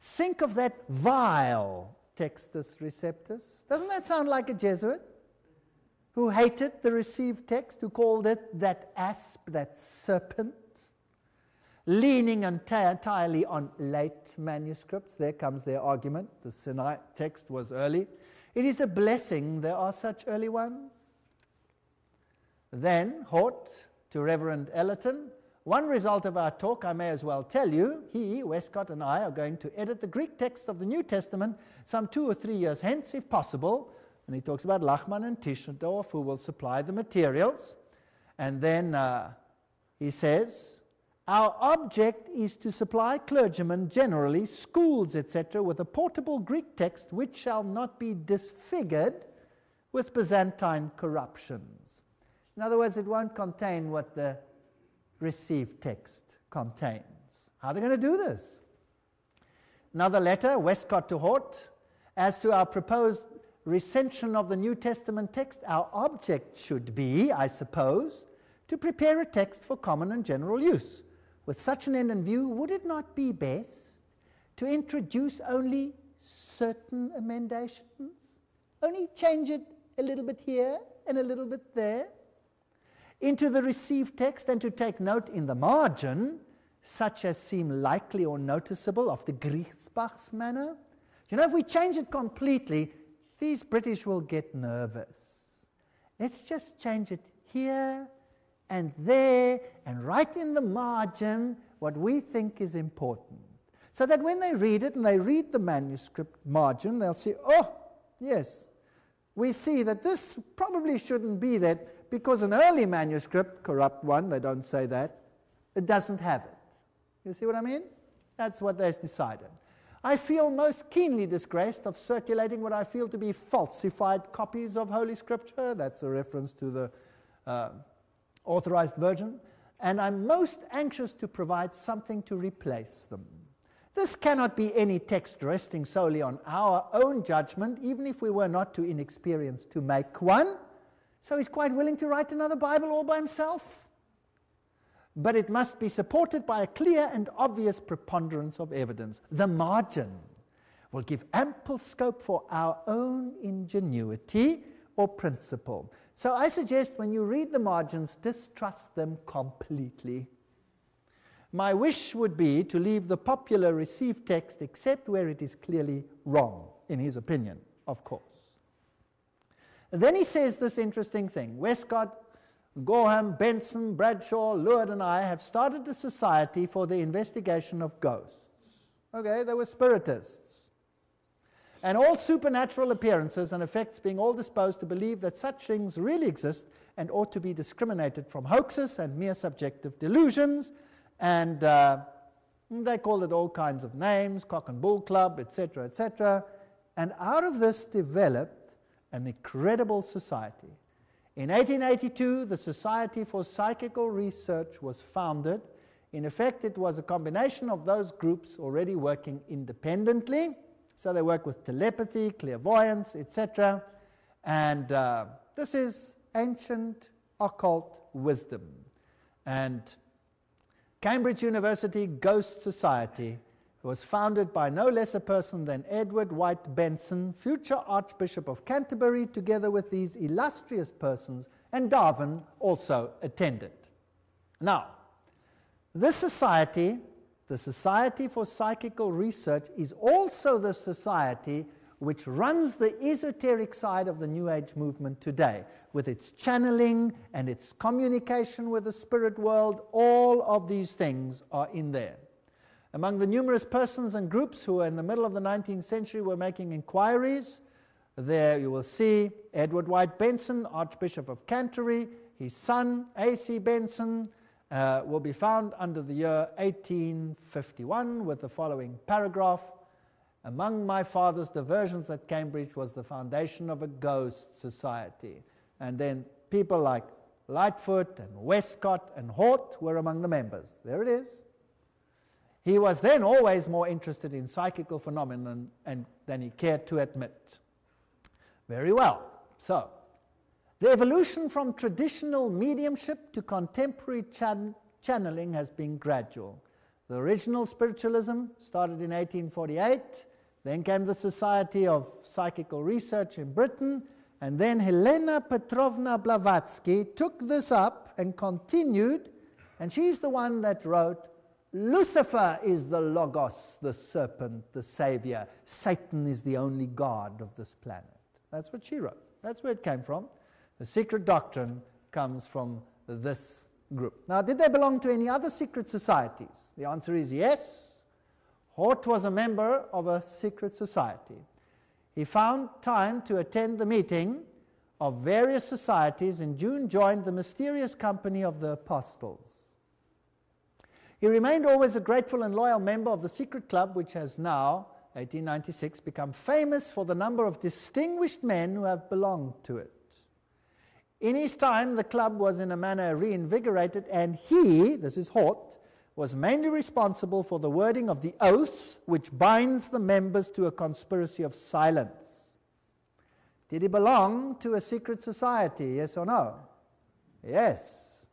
[SPEAKER 1] Think of that vile textus receptus. Doesn't that sound like a Jesuit who hated the received text, who called it that asp, that serpent? Leaning entirely on late manuscripts, there comes their argument. The Sinai text was early. It is a blessing there are such early ones. Then, Hort to Reverend Ellerton, one result of our talk, I may as well tell you, he, Westcott, and I are going to edit the Greek text of the New Testament some two or three years hence, if possible. And he talks about Lachmann and Tischendorf, who will supply the materials. And then uh, he says, Our object is to supply clergymen generally, schools, etc., with a portable Greek text which shall not be disfigured with Byzantine corruptions. In other words, it won't contain what the received text contains. How are they going to do this? Another letter, Westcott to Hort, as to our proposed recension of the New Testament text, our object should be, I suppose, to prepare a text for common and general use, with such an end in view, would it not be best to introduce only certain emendations? Only change it a little bit here and a little bit there into the received text and to take note in the margin, such as seem likely or noticeable of the Griesbach's manner. You know, if we change it completely, these British will get nervous. Let's just change it here and there and right in the margin what we think is important. So that when they read it and they read the manuscript margin, they'll see, oh, yes, we see that this probably shouldn't be there because an early manuscript, corrupt one, they don't say that, it doesn't have it. You see what I mean? That's what they've decided. I feel most keenly disgraced of circulating what I feel to be falsified copies of Holy Scripture. That's a reference to the uh, authorized version. And I'm most anxious to provide something to replace them. This cannot be any text resting solely on our own judgment, even if we were not too inexperienced to make one. So he's quite willing to write another Bible all by himself. But it must be supported by a clear and obvious preponderance of evidence. The margin will give ample scope for our own ingenuity or principle. So I suggest when you read the margins, distrust them completely. My wish would be to leave the popular received text except where it is clearly wrong, in his opinion, of course. And then he says this interesting thing Westcott, Gorham, Benson, Bradshaw, Luard, and I have started a society for the investigation of ghosts. Okay, they were spiritists. And all supernatural appearances and effects being all disposed to believe that such things really exist and ought to be discriminated from hoaxes and mere subjective delusions and uh, they called it all kinds of names, Cock and Bull Club, etc., etc. And out of this developed an incredible society. In 1882, the Society for Psychical Research was founded. In effect, it was a combination of those groups already working independently. So they work with telepathy, clairvoyance, etc. And uh, this is ancient occult wisdom. And Cambridge University Ghost Society was founded by no less a person than Edward White Benson, future Archbishop of Canterbury, together with these illustrious persons, and Darwin also attended. Now, this society, the Society for Psychical Research, is also the society which runs the esoteric side of the New Age movement today, with its channeling and its communication with the spirit world. All of these things are in there. Among the numerous persons and groups who in the middle of the 19th century were making inquiries, there you will see Edward White Benson, Archbishop of Canterbury, his son, A.C. Benson, uh, will be found under the year 1851 with the following paragraph among my father's diversions at Cambridge was the foundation of a ghost society. And then people like Lightfoot and Westcott and Hort were among the members. There it is. He was then always more interested in psychical phenomena than he cared to admit. Very well. So, the evolution from traditional mediumship to contemporary chan- channeling has been gradual. The original spiritualism started in 1848 then came the Society of Psychical Research in Britain, and then Helena Petrovna Blavatsky took this up and continued, and she's the one that wrote Lucifer is the Logos, the serpent, the savior. Satan is the only God of this planet. That's what she wrote. That's where it came from. The secret doctrine comes from this group. Now, did they belong to any other secret societies? The answer is yes. Hort was a member of a secret society. He found time to attend the meeting of various societies and June joined the mysterious company of the apostles. He remained always a grateful and loyal member of the secret club, which has now, 1896, become famous for the number of distinguished men who have belonged to it. In his time, the club was in a manner reinvigorated, and he, this is Hort, was mainly responsible for the wording of the oath which binds the members to a conspiracy of silence. Did he belong to a secret society, yes or no? Yes.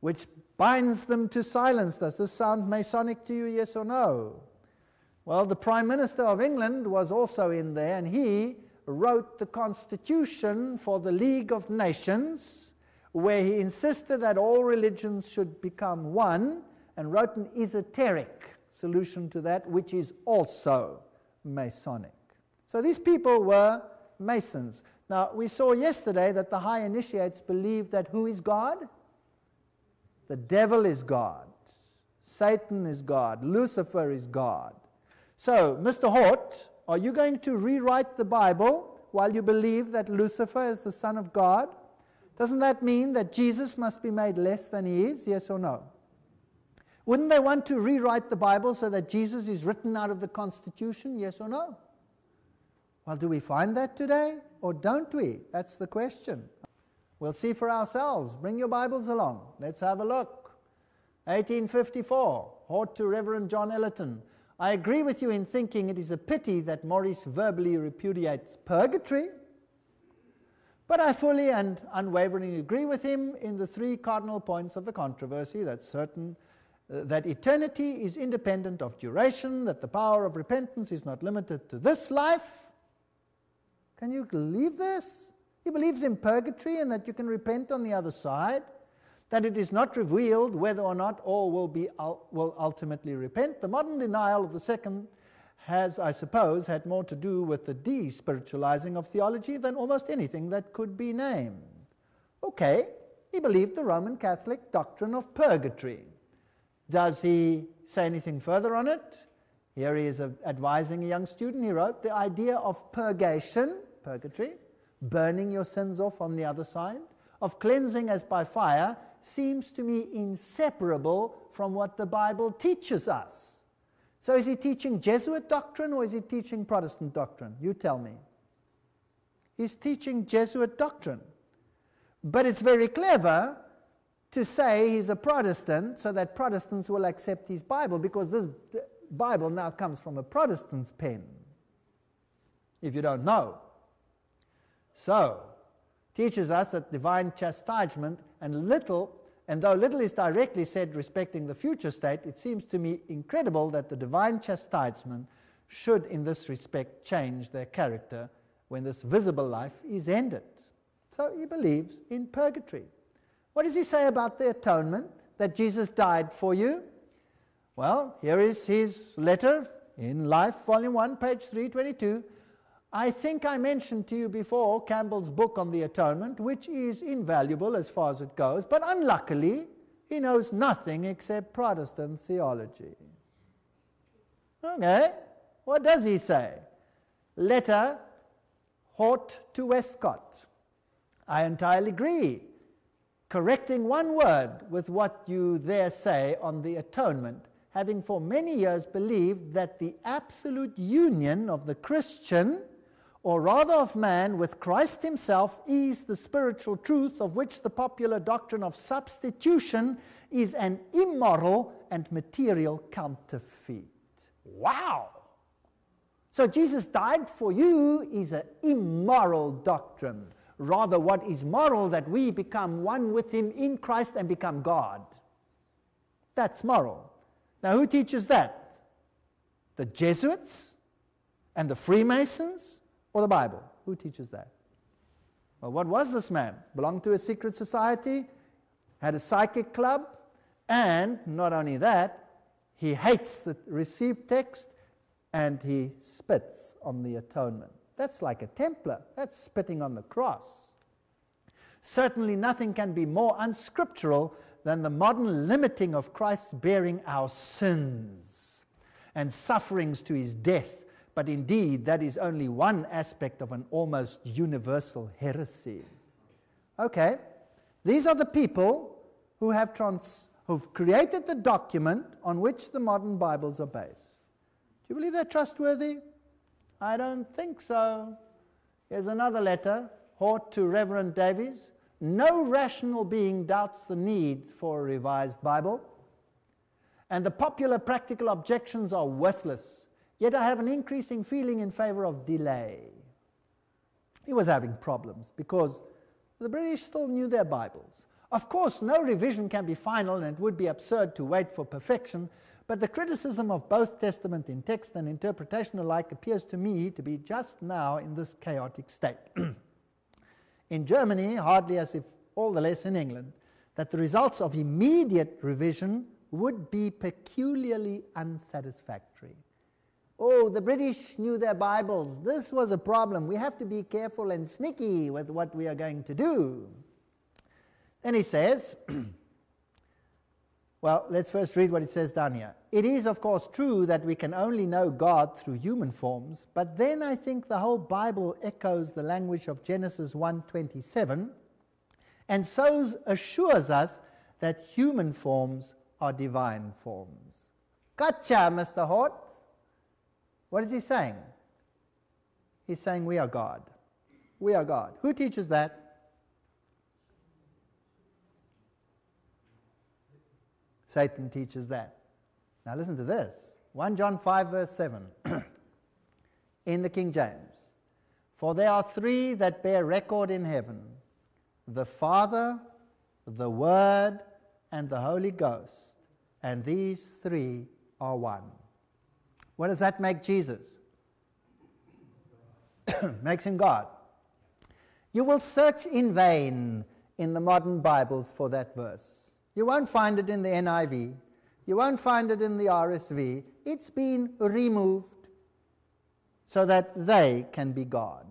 [SPEAKER 1] Which binds them to silence. Does this sound Masonic to you, yes or no? Well, the Prime Minister of England was also in there, and he wrote the constitution for the League of Nations, where he insisted that all religions should become one, and wrote an esoteric solution to that, which is also Masonic. So these people were Masons. Now, we saw yesterday that the high initiates believe that who is God? The devil is God. Satan is God. Lucifer is God. So, Mr. Hort, are you going to rewrite the Bible while you believe that Lucifer is the Son of God? Doesn't that mean that Jesus must be made less than he is? Yes or no? Wouldn't they want to rewrite the Bible so that Jesus is written out of the Constitution? Yes or no? Well, do we find that today or don't we? That's the question. We'll see for ourselves. Bring your Bibles along. Let's have a look. 1854, Hort to Reverend John Ellerton. I agree with you in thinking it is a pity that Maurice verbally repudiates purgatory, but I fully and unwaveringly agree with him in the three cardinal points of the controversy that certain uh, that eternity is independent of duration, that the power of repentance is not limited to this life. Can you believe this? He believes in purgatory and that you can repent on the other side that it is not revealed whether or not all will, be, will ultimately repent. The modern denial of the second has, I suppose, had more to do with the de-spiritualizing of theology than almost anything that could be named. Okay, he believed the Roman Catholic doctrine of purgatory. Does he say anything further on it? Here he is advising a young student. He wrote, The idea of purgation, purgatory, burning your sins off on the other side, of cleansing as by fire, seems to me inseparable from what the Bible teaches us. So, is he teaching Jesuit doctrine or is he teaching Protestant doctrine? You tell me. He's teaching Jesuit doctrine. But it's very clever to say he's a Protestant so that Protestants will accept his Bible because this Bible now comes from a Protestant's pen, if you don't know. So, teaches us that divine chastisement and little, and though little is directly said respecting the future state, it seems to me incredible that the divine chastisement should, in this respect, change their character when this visible life is ended. So he believes in purgatory. What does he say about the atonement? That Jesus died for you? Well, here is his letter in Life, Volume 1, page 322. I think I mentioned to you before Campbell's book on the atonement, which is invaluable as far as it goes, but unluckily, he knows nothing except Protestant theology. Okay, what does he say? Letter Hort to Westcott. I entirely agree. Correcting one word with what you there say on the atonement, having for many years believed that the absolute union of the Christian or rather of man with Christ himself is the spiritual truth of which the popular doctrine of substitution is an immoral and material counterfeit. Wow! So Jesus died for you is an immoral doctrine. Rather, what is moral that we become one with him in Christ and become God. That's moral. Now, who teaches that? The Jesuits and the Freemasons or the Bible? Who teaches that? Well, what was this man? Belonged to a secret society, had a psychic club, and not only that, he hates the received text and he spits on the atonement. That's like a Templar. That's spitting on the cross. Certainly, nothing can be more unscriptural than the modern limiting of Christ's bearing our sins and sufferings to his death but indeed, that is only one aspect of an almost universal heresy. Okay, these are the people who have trans- who've created the document on which the modern Bibles are based. Do you believe they're trustworthy? I don't think so. Here's another letter, Hort to Reverend Davies. No rational being doubts the need for a revised Bible, and the popular practical objections are worthless Yet I have an increasing feeling in favor of delay. He was having problems because the British still knew their Bibles. Of course, no revision can be final, and it would be absurd to wait for perfection, but the criticism of both Testament in text and interpretation alike appears to me to be just now in this chaotic state. [clears throat] in Germany, hardly as if all the less in England, that the results of immediate revision would be peculiarly unsatisfactory. Oh, the British knew their Bibles. This was a problem. We have to be careful and sneaky with what we are going to do. Then he says, [clears throat] well, let's first read what it says down here. It is, of course, true that we can only know God through human forms, but then I think the whole Bible echoes the language of Genesis 1:27 and so assures us that human forms are divine forms. Gotcha, Mr. Hort. What is he saying? He's saying we are God. We are God. Who teaches that? Satan teaches that. Now listen to this 1 John 5, verse 7 [clears throat] in the King James. For there are three that bear record in heaven the Father, the Word, and the Holy Ghost. And these three are one. What does that make Jesus? [coughs] Makes him God. You will search in vain in the modern Bibles for that verse. You won't find it in the NIV. You won't find it in the RSV. It's been removed so that they can be God.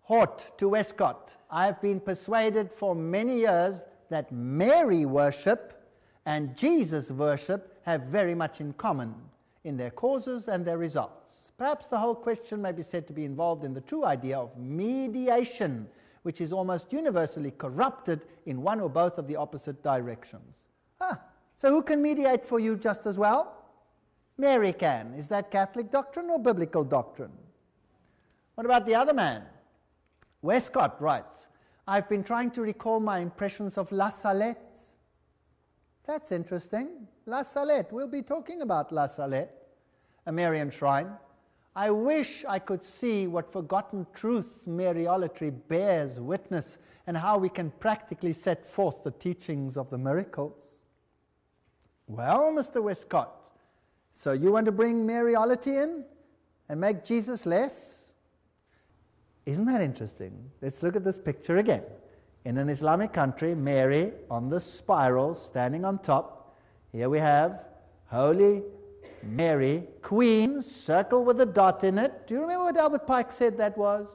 [SPEAKER 1] Hort to Westcott. I have been persuaded for many years that Mary worship and Jesus worship have very much in common in their causes and their results. Perhaps the whole question may be said to be involved in the true idea of mediation, which is almost universally corrupted in one or both of the opposite directions. Ah, so who can mediate for you just as well? Mary can. Is that Catholic doctrine or biblical doctrine? What about the other man? Westcott writes, I've been trying to recall my impressions of La Salette. That's interesting. La Salette. We'll be talking about La Salette, a Marian shrine. I wish I could see what forgotten truth Mariolatry bears witness and how we can practically set forth the teachings of the miracles. Well, Mr. Westcott, so you want to bring Mariology in and make Jesus less? Isn't that interesting? Let's look at this picture again. In an Islamic country, Mary on the spiral, standing on top. Here we have Holy Mary, Queen, circle with a dot in it. Do you remember what Albert Pike said that was?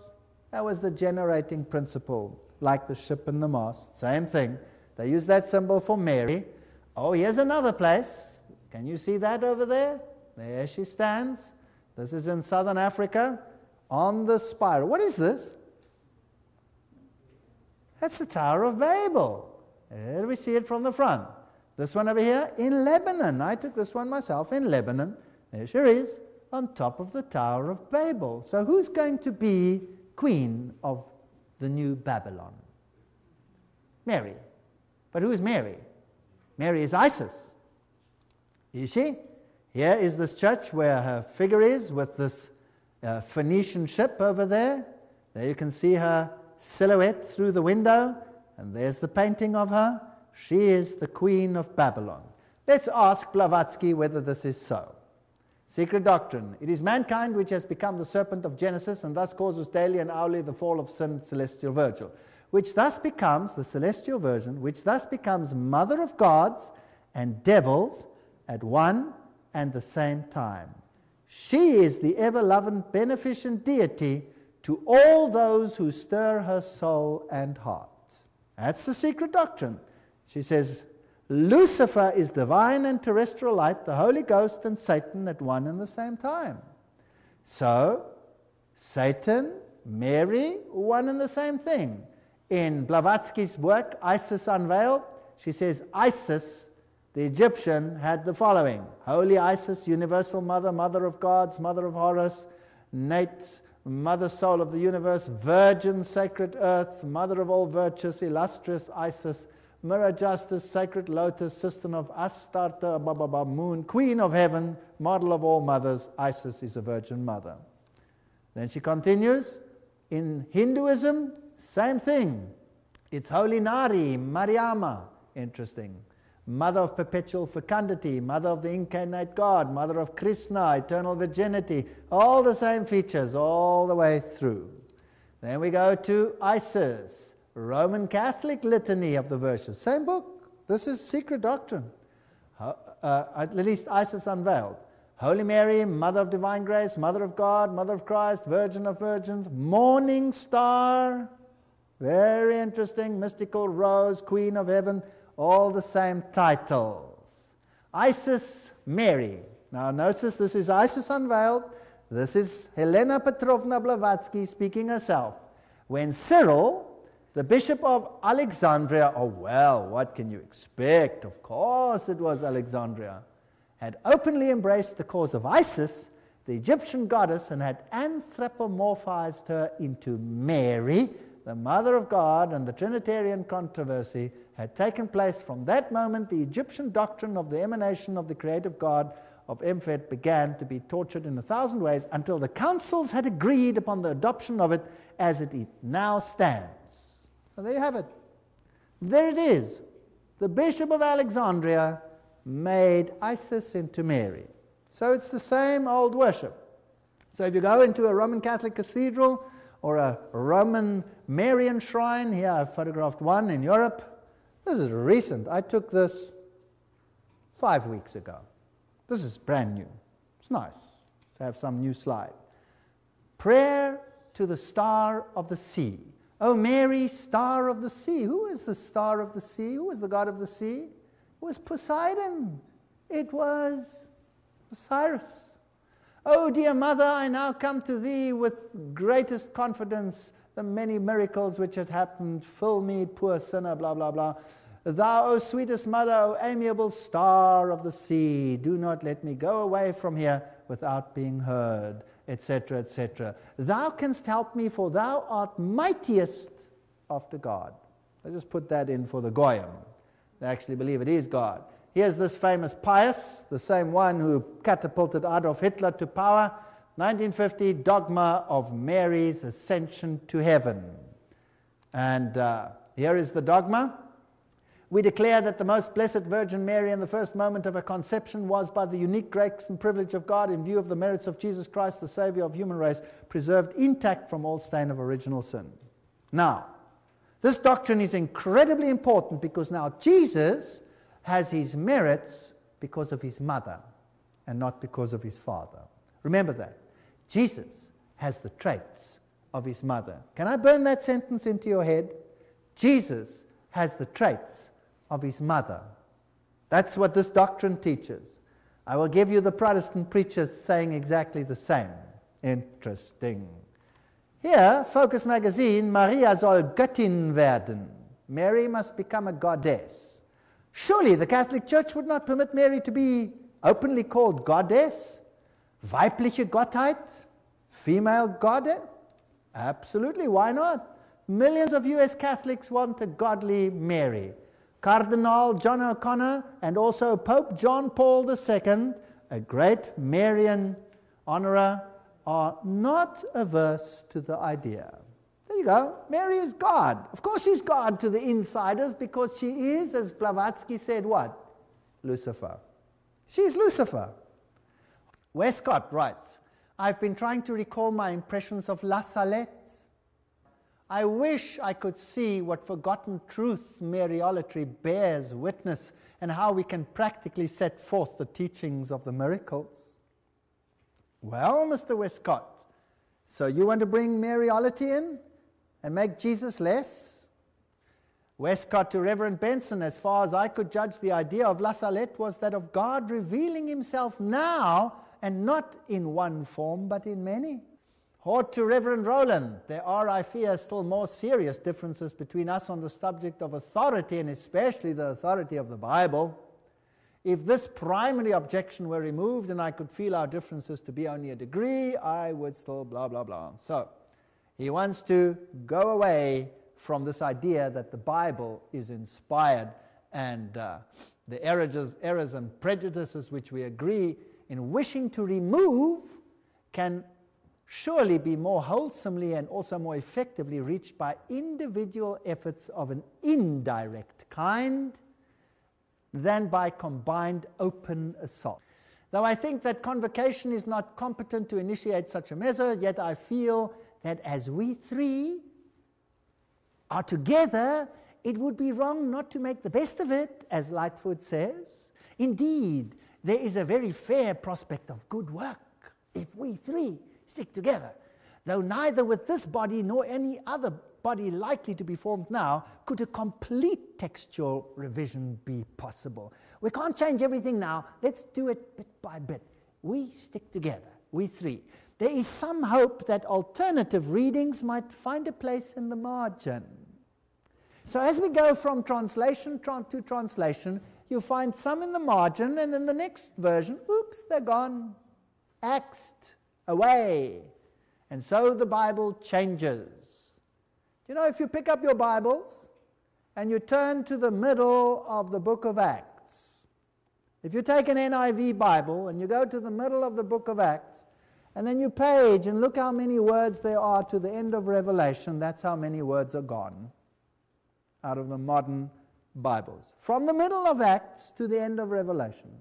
[SPEAKER 1] That was the generating principle, like the ship and the mast. Same thing. They use that symbol for Mary. Oh, here's another place. Can you see that over there? There she stands. This is in southern Africa on the spiral. What is this? That's the Tower of Babel. There we see it from the front. This one over here in Lebanon. I took this one myself in Lebanon. There she is on top of the Tower of Babel. So who's going to be queen of the new Babylon? Mary. But who is Mary? Mary is Isis. Is she? Here is this church where her figure is with this uh, Phoenician ship over there. There you can see her silhouette through the window, and there's the painting of her. She is the queen of Babylon. Let's ask Blavatsky whether this is so. Secret doctrine. It is mankind which has become the serpent of Genesis and thus causes daily and hourly the fall of sin, celestial Virgil, which thus becomes the celestial virgin, which thus becomes mother of gods and devils at one and the same time. She is the ever loving, beneficent deity to all those who stir her soul and heart. That's the secret doctrine. She says, Lucifer is divine and terrestrial light, the Holy Ghost and Satan at one and the same time. So, Satan, Mary, one and the same thing. In Blavatsky's work, Isis Unveiled, she says Isis the Egyptian had the following Holy Isis, universal mother, mother of gods, mother of Horus, Neith, mother soul of the universe, virgin, sacred earth, mother of all virtues, illustrious Isis, mirror justice, sacred lotus, sister of Astarte, blah, moon, queen of heaven, model of all mothers, Isis is a virgin mother. Then she continues, in Hinduism, same thing. It's Holy Nari, Mariama, interesting. Mother of perpetual fecundity, mother of the incarnate God, mother of Krishna, eternal virginity, all the same features all the way through. Then we go to Isis, Roman Catholic litany of the virtues. Same book. This is secret doctrine. Uh, at least Isis unveiled. Holy Mary, Mother of Divine Grace, Mother of God, Mother of Christ, Virgin of Virgins, Morning Star, very interesting, Mystical Rose, Queen of Heaven, all the same titles. Isis Mary. Now notice this is Isis unveiled. This is Helena Petrovna Blavatsky speaking herself. When Cyril, the Bishop of Alexandria, oh well, what can you expect? Of course it was Alexandria, had openly embraced the cause of Isis, the Egyptian goddess, and had anthropomorphized her into Mary, the Mother of God, and the Trinitarian controversy had taken place. From that moment, the Egyptian doctrine of the emanation of the creative God of Emepht began to be tortured in a thousand ways until the councils had agreed upon the adoption of it as it now stands. So there you have it. There it is. The Bishop of Alexandria made Isis into Mary. So it's the same old worship. So if you go into a Roman Catholic cathedral or a Roman Marian shrine, here I've photographed one in Europe, this is recent. I took this five weeks ago. This is brand new. It's nice to have some new slide. Prayer to the star of the sea. Oh, Mary, star of the sea. Who is the star of the sea? Who is the god of the sea? It was Poseidon. It was Osiris. Oh, dear mother, I now come to thee with greatest confidence the many miracles which had happened. Fill me, poor sinner, blah, blah, blah. Thou, O sweetest mother, O amiable star of the sea, do not let me go away from here without being heard, etc., etc. Thou canst help me, for thou art mightiest after God. I just put that in for the Goyim. They actually believe it is God. Here's this famous Pius, the same one who catapulted Adolf Hitler to power. 1950 dogma of Mary's ascension to heaven. And uh, here is the dogma. We declare that the most blessed Virgin Mary in the first moment of her conception was, by the unique grace and privilege of God, in view of the merits of Jesus Christ, the Savior of human race, preserved intact from all stain of original sin. Now, this doctrine is incredibly important because now Jesus has his merits because of his mother and not because of his father. Remember that. Jesus has the traits of his mother. Can I burn that sentence into your head? Jesus has the traits of his mother. That's what this doctrine teaches. I will give you the Protestant preachers saying exactly the same. Interesting. Here, Focus magazine, Maria soll Göttin werden. Mary must become a goddess. Surely the Catholic Church would not permit Mary to be openly called goddess? Weibliche Gottheit? Female God? Absolutely, why not? Millions of US Catholics want a godly Mary. Cardinal John O'Connor and also Pope John Paul II, a great Marian honorer, are not averse to the idea. There you go. Mary is God. Of course, she's God to the insiders because she is, as Blavatsky said, what? Lucifer. She's Lucifer. Westcott writes I've been trying to recall my impressions of La Salette. I wish I could see what forgotten truth Mariolatry bears witness and how we can practically set forth the teachings of the miracles. Well, Mr. Westcott, so you want to bring Mariology in and make Jesus less? Westcott to Reverend Benson, as far as I could judge, the idea of La Salette was that of God revealing himself now and not in one form, but in many. Or to Reverend Rowland, there are, I fear, still more serious differences between us on the subject of authority, and especially the authority of the Bible. If this primary objection were removed and I could feel our differences to be only a degree, I would still blah, blah, blah. So, he wants to go away from this idea that the Bible is inspired and uh, the errors, errors and prejudices which we agree in wishing to remove can surely be more wholesomely and also more effectively reached by individual efforts of an indirect kind than by combined open assault. Though I think that convocation is not competent to initiate such a measure, yet I feel that as we three are together, it would be wrong not to make the best of it, as Lightfoot says. Indeed, there is a very fair prospect of good work if we three stick together. Though neither with this body nor any other body likely to be formed now could a complete textual revision be possible. We can't change everything now. Let's do it bit by bit. We stick together, we three. There is some hope that alternative readings might find a place in the margin. So, as we go from translation to translation, you find some in the margin, and in the next version, oops, they're gone, axed away. And so the Bible changes. You know, if you pick up your Bibles and you turn to the middle of the book of Acts, if you take an NIV Bible and you go to the middle of the book of Acts, and then you page and look how many words there are to the end of Revelation, that's how many words are gone out of the modern Bibles. From the middle of Acts to the end of Revelation.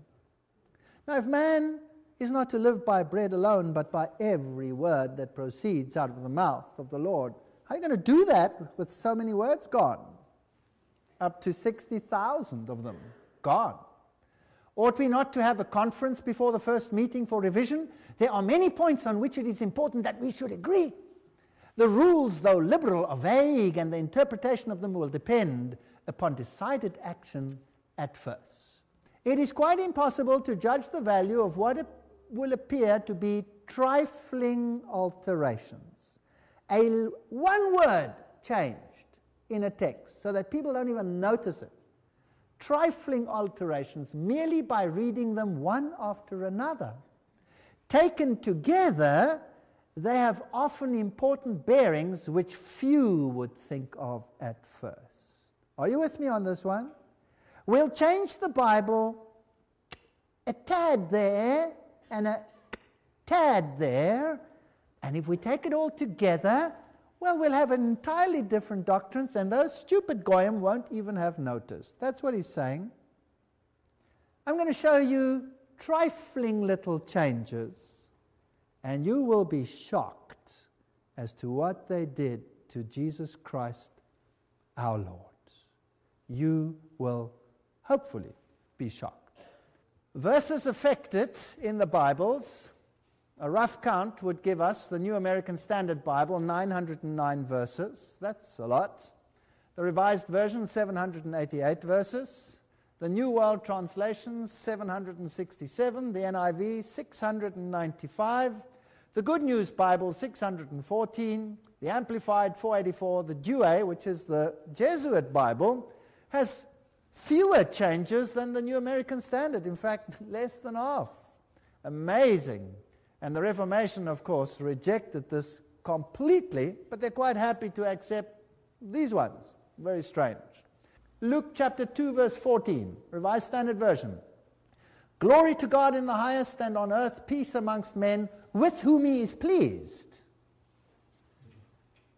[SPEAKER 1] Now, if man is not to live by bread alone, but by every word that proceeds out of the mouth of the Lord, how are you going to do that with so many words gone? Up to 60,000 of them gone. Ought we not to have a conference before the first meeting for revision? There are many points on which it is important that we should agree. The rules, though liberal, are vague, and the interpretation of them will depend upon decided action at first. It is quite impossible to judge the value of what will appear to be trifling alterations. A one word changed in a text so that people don't even notice it. Trifling alterations merely by reading them one after another. Taken together, they have often important bearings which few would think of at first. Are you with me on this one? We'll change the Bible a tad there and a tad there, and if we take it all together, well, we'll have entirely different doctrines, and those stupid Goyim won't even have noticed. That's what he's saying. I'm going to show you trifling little changes and you will be shocked as to what they did to Jesus Christ our Lord. You will hopefully be shocked. Verses affected in the Bibles, a rough count would give us the New American Standard Bible, 909 verses. That's a lot. The Revised Version, 788 verses. The New World Translation, 767. The NIV, 695. The Good News Bible, 614. The Amplified, 484. The Douay, which is the Jesuit Bible, has fewer changes than the New American Standard. In fact, [laughs] less than half. Amazing. And the Reformation, of course, rejected this completely, but they're quite happy to accept these ones. Very strange. Luke chapter 2, verse 14, Revised Standard Version. Glory to God in the highest, and on earth peace amongst men with whom he is pleased.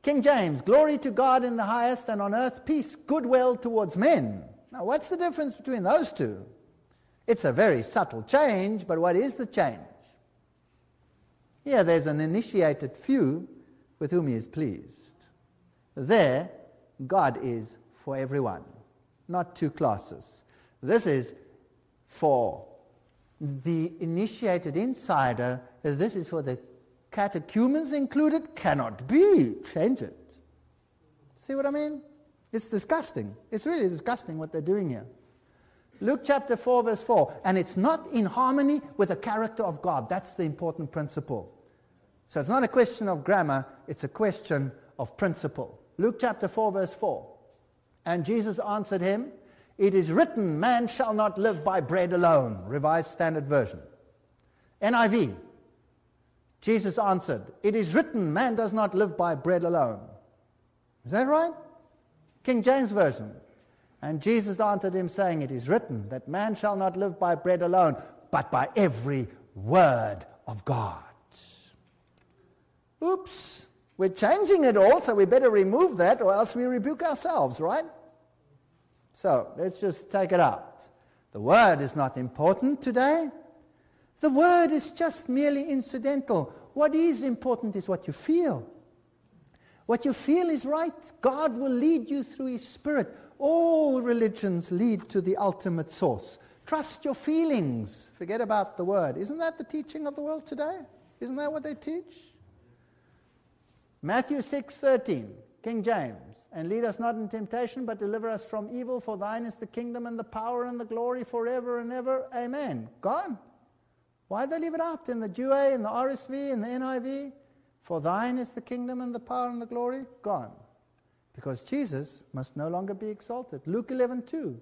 [SPEAKER 1] King James, glory to God in the highest, and on earth peace, goodwill towards men. Now, what's the difference between those two? It's a very subtle change, but what is the change? Here, there's an initiated few with whom he is pleased. There, God is for everyone not two classes. This is for the initiated insider, this is for the catechumens included, cannot be. Change it. See what I mean? It's disgusting. It's really disgusting what they're doing here. Luke chapter 4, verse 4. And it's not in harmony with the character of God. That's the important principle. So it's not a question of grammar, it's a question of principle. Luke chapter 4, verse 4. And Jesus answered him, It is written, man shall not live by bread alone. Revised Standard Version. NIV. Jesus answered, It is written, man does not live by bread alone. Is that right? King James Version. And Jesus answered him, saying, It is written that man shall not live by bread alone, but by every word of God. oops, we're changing it all, so we better remove that or else we rebuke ourselves, right? So let's just take it out. The word is not important today. The word is just merely incidental. What is important is what you feel. What you feel is right. God will lead you through His Spirit. All religions lead to the ultimate source. Trust your feelings. Forget about the word. Isn't that the teaching of the world today? Isn't that what they teach? Matthew 6:13, King James, and lead us not in temptation, but deliver us from evil, for thine is the kingdom and the power and the glory forever and ever. Amen. Gone. Why did they leave it out in the Douay, in the RSV, in the NIV? For thine is the kingdom and the power and the glory. Gone. Because Jesus must no longer be exalted. Luke 11 2.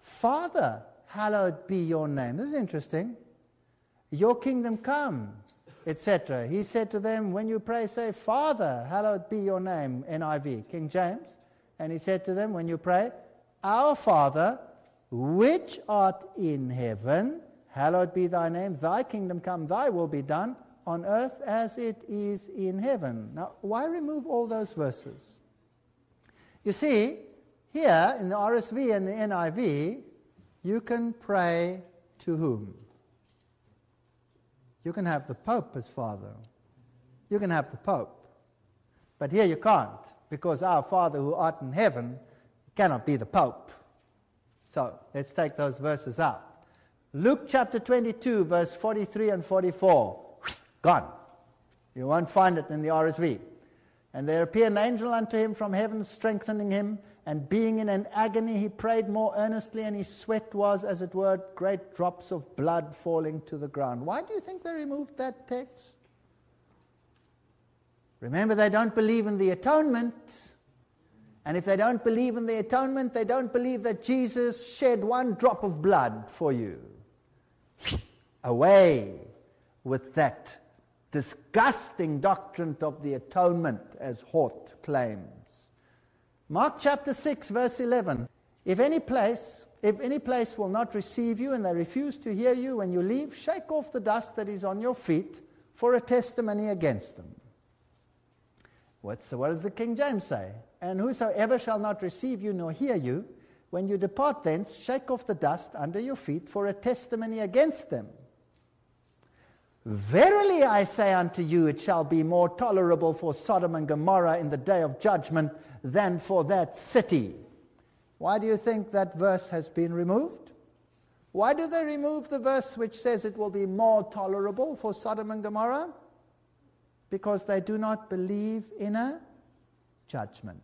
[SPEAKER 1] Father, hallowed be your name. This is interesting. Your kingdom come, etc. He said to them, When you pray, say, Father, hallowed be your name, NIV, King James. And he said to them, When you pray, Our Father, which art in heaven, hallowed be thy name, thy kingdom come, thy will be done on earth as it is in heaven. Now, why remove all those verses? You see, here in the RSV and the NIV, you can pray to whom? You can have the Pope as Father. You can have the Pope. But here you can't, because our Father who art in heaven cannot be the Pope. So let's take those verses out. Luke chapter 22, verse 43 and 44. Gone. You won't find it in the RSV. And there appeared an angel unto him from heaven, strengthening him. And being in an agony, he prayed more earnestly, and his sweat was, as it were, great drops of blood falling to the ground. Why do you think they removed that text? Remember, they don't believe in the atonement. And if they don't believe in the atonement, they don't believe that Jesus shed one drop of blood for you. [laughs] Away with that disgusting doctrine of the atonement, as Hort claims. Mark chapter 6, verse 11. If any place, if any place will not receive you and they refuse to hear you when you leave, shake off the dust that is on your feet for a testimony against them. What's, what does the King James say? And whosoever shall not receive you nor hear you, when you depart thence, shake off the dust under your feet for a testimony against them. Verily I say unto you, it shall be more tolerable for Sodom and Gomorrah in the day of judgment than for that city. Why do you think that verse has been removed? Why do they remove the verse which says it will be more tolerable for Sodom and Gomorrah? Because they do not believe in a judgment.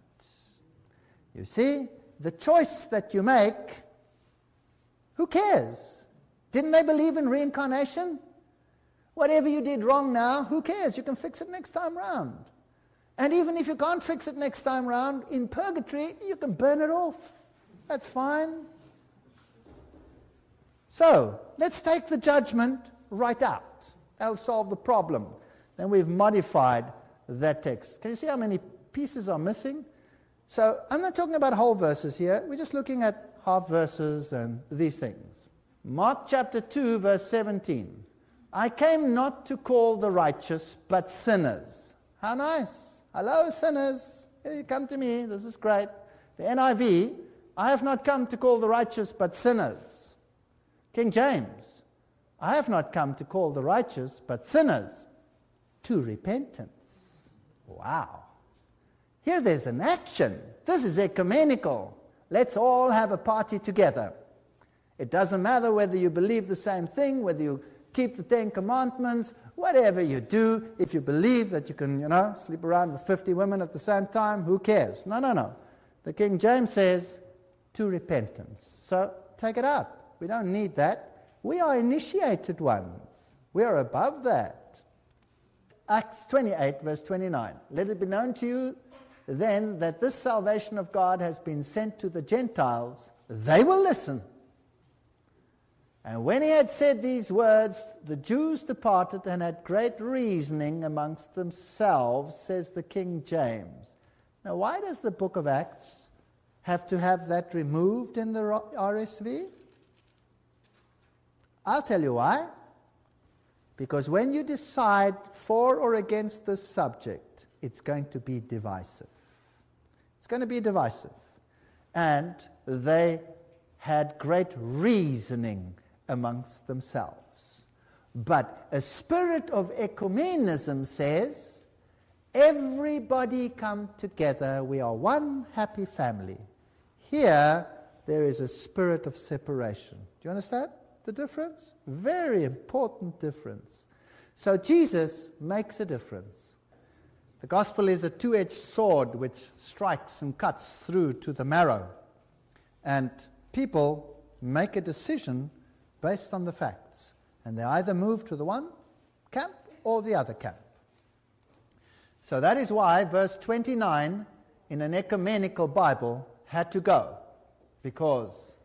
[SPEAKER 1] You see, the choice that you make, who cares? Didn't they believe in reincarnation? Whatever you did wrong now, who cares? You can fix it next time round. And even if you can't fix it next time round, in purgatory, you can burn it off. That's fine. So, let's take the judgment right out. That'll solve the problem. Then we've modified that text. Can you see how many pieces are missing? So, I'm not talking about whole verses here. We're just looking at half verses and these things. Mark chapter 2, verse 17. I came not to call the righteous, but sinners. How nice. Hello, sinners. Here you come to me. This is great. The NIV, I have not come to call the righteous, but sinners. King James, I have not come to call the righteous, but sinners to repentance. Wow. Here there's an action. This is ecumenical. Let's all have a party together. It doesn't matter whether you believe the same thing, whether you keep the Ten Commandments, whatever you do, if you believe that you can, you know, sleep around with 50 women at the same time, who cares? No, no, no. The King James says to repentance. So take it up. We don't need that. We are initiated ones. We are above that. Acts 28, verse 29. Let it be known to you then that this salvation of God has been sent to the Gentiles. They will listen. And when he had said these words, the Jews departed and had great reasoning amongst themselves, says the King James. Now, why does the book of Acts have to have that removed in the RSV? I'll tell you why. Because when you decide for or against this subject, it's going to be divisive. It's going to be divisive. And they had great reasoning amongst themselves. But a spirit of ecumenism says, everybody come together, we are one happy family. Here, there is a spirit of separation. Do you understand the difference? Very important difference. So Jesus makes a difference. The gospel is a two edged sword which strikes and cuts through to the marrow. And people make a decision based on the facts. And they either move to the one camp or the other camp. So that is why verse 29 in an ecumenical Bible had to go, because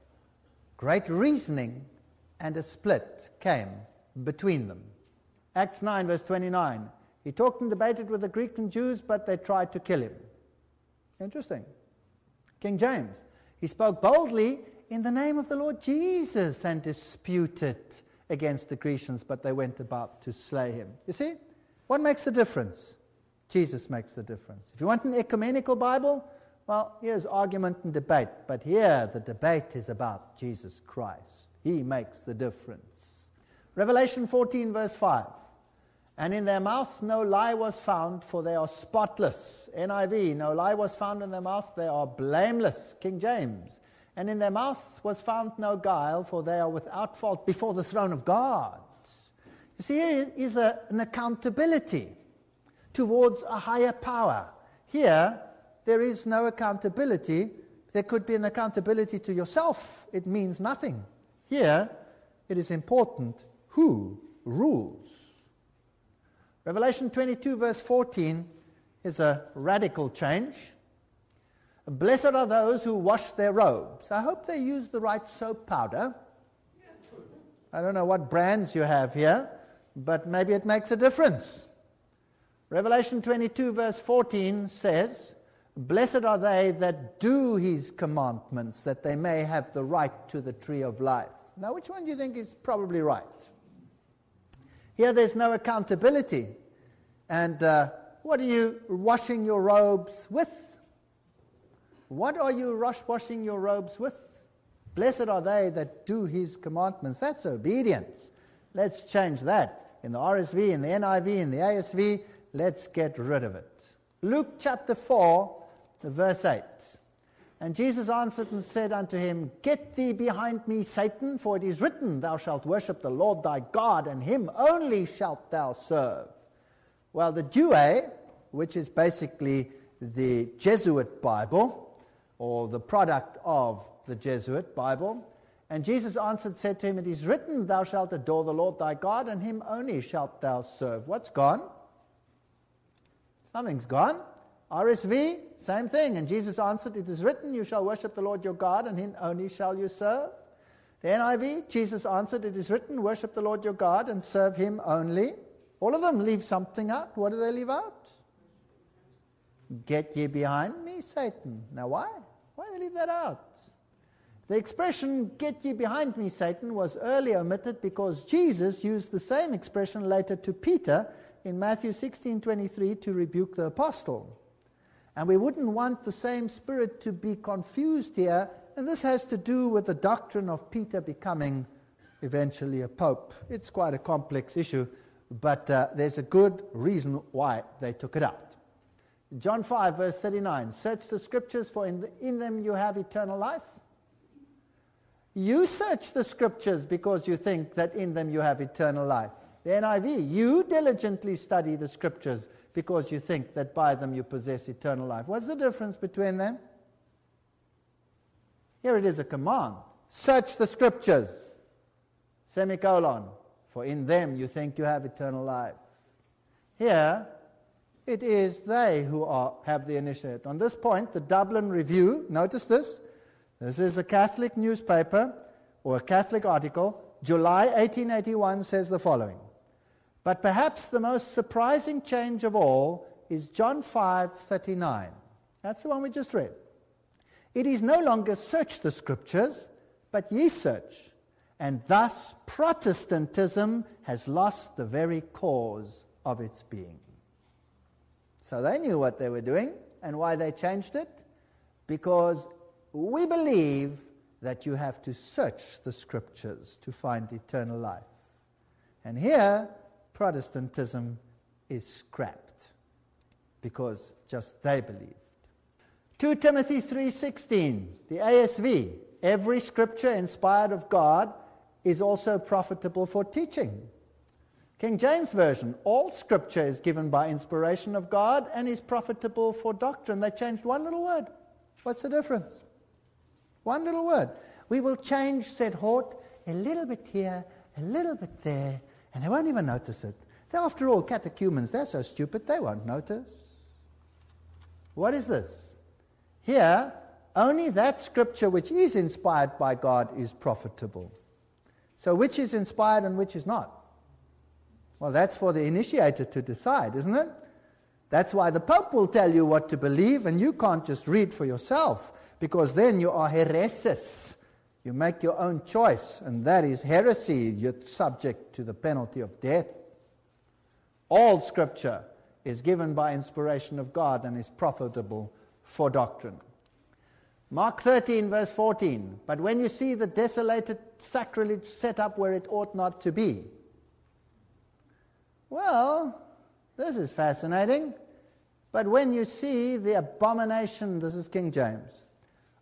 [SPEAKER 1] great reasoning and a split came between them. Acts 9, verse 29. He talked and debated with the Greek and Jews, but they tried to kill him. Interesting. King James. He spoke boldly in the name of the Lord Jesus and disputed against the Grecians, but they went about to slay him. You see? What makes the difference? Jesus makes the difference. If you want an ecumenical Bible, well, here's argument and debate, but here the debate is about Jesus Christ. He makes the difference. Revelation 14, verse 5. And in their mouth no lie was found, for they are spotless. NIV, no lie was found in their mouth, they are blameless. King James, and in their mouth was found no guile, for they are without fault before the throne of God. You see, here is a, an accountability towards a higher power. Here, there is no accountability. There could be an accountability to yourself. It means nothing. Here, it is important who rules. Revelation 22, verse 14, is a radical change. Blessed are those who wash their robes. I hope they use the right soap powder. I don't know what brands you have here, but maybe it makes a difference. Revelation 22, verse 14 says, Blessed are they that do his commandments, that they may have the right to the tree of life. Now, which one do you think is probably right? Here, there's no accountability. And uh, what are you washing your robes with? What are you rush washing your robes with? Blessed are they that do his commandments. That's obedience. Let's change that. In the RSV, in the NIV, in the ASV, let's get rid of it. Luke chapter 4, verse 8. And Jesus answered and said unto him, Get thee behind me, Satan, for it is written, Thou shalt worship the Lord thy God, and him only shalt thou serve. Well, the Douay, which is basically the Jesuit Bible, or the product of the Jesuit Bible. And Jesus answered, said to him, It is written, Thou shalt adore the Lord thy God, and him only shalt thou serve. What's gone? Something's gone. RSV, same thing. And Jesus answered, It is written, You shall worship the Lord your God, and him only shall you serve. The NIV, Jesus answered, It is written, Worship the Lord your God, and serve him only. All of them leave something out. What do they leave out? Get ye behind me, Satan. Now, why? Why do they leave that out? The expression, get ye behind me, Satan, was earlier omitted because Jesus used the same expression later to Peter in Matthew 16 23 to rebuke the apostle. And we wouldn't want the same spirit to be confused here, and this has to do with the doctrine of Peter becoming eventually a pope. It's quite a complex issue, but uh, there's a good reason why they took it out. John 5, verse 39 Search the scriptures, for in, the, in them you have eternal life. You search the scriptures because you think that in them you have eternal life. The NIV, you diligently study the scriptures because you think that by them you possess eternal life. What's the difference between them? Here it is a command search the scriptures, semicolon, for in them you think you have eternal life. Here, it is they who are, have the initiative. On this point, the Dublin Review, notice this, this is a Catholic newspaper or a Catholic article, July 1881 says the following. But perhaps the most surprising change of all is John 5:39. That's the one we just read. It is no longer search the scriptures, but ye search and thus Protestantism has lost the very cause of its being. So they knew what they were doing and why they changed it. Because we believe that you have to search the scriptures to find eternal life. And here, Protestantism is scrapped because just they believed. 2 Timothy 3:16, the ASV, every scripture inspired of God is also profitable for teaching. King James Version, all scripture is given by inspiration of God and is profitable for doctrine. They changed one little word. What's the difference? One little word. We will change, said Hort, a little bit here, a little bit there, and they won't even notice it. They're, after all, catechumens. They're so stupid, they won't notice. What is this? Here, only that scripture which is inspired by God is profitable. So, which is inspired and which is not? Well, that's for the initiator to decide, isn't it? That's why the Pope will tell you what to believe, and you can't just read for yourself, because then you are heresis. You make your own choice, and that is heresy. You're subject to the penalty of death. All scripture is given by inspiration of God and is profitable for doctrine. Mark 13, verse 14. But when you see the desolated sacrilege set up where it ought not to be, well, this is fascinating. But when you see the abomination, this is King James,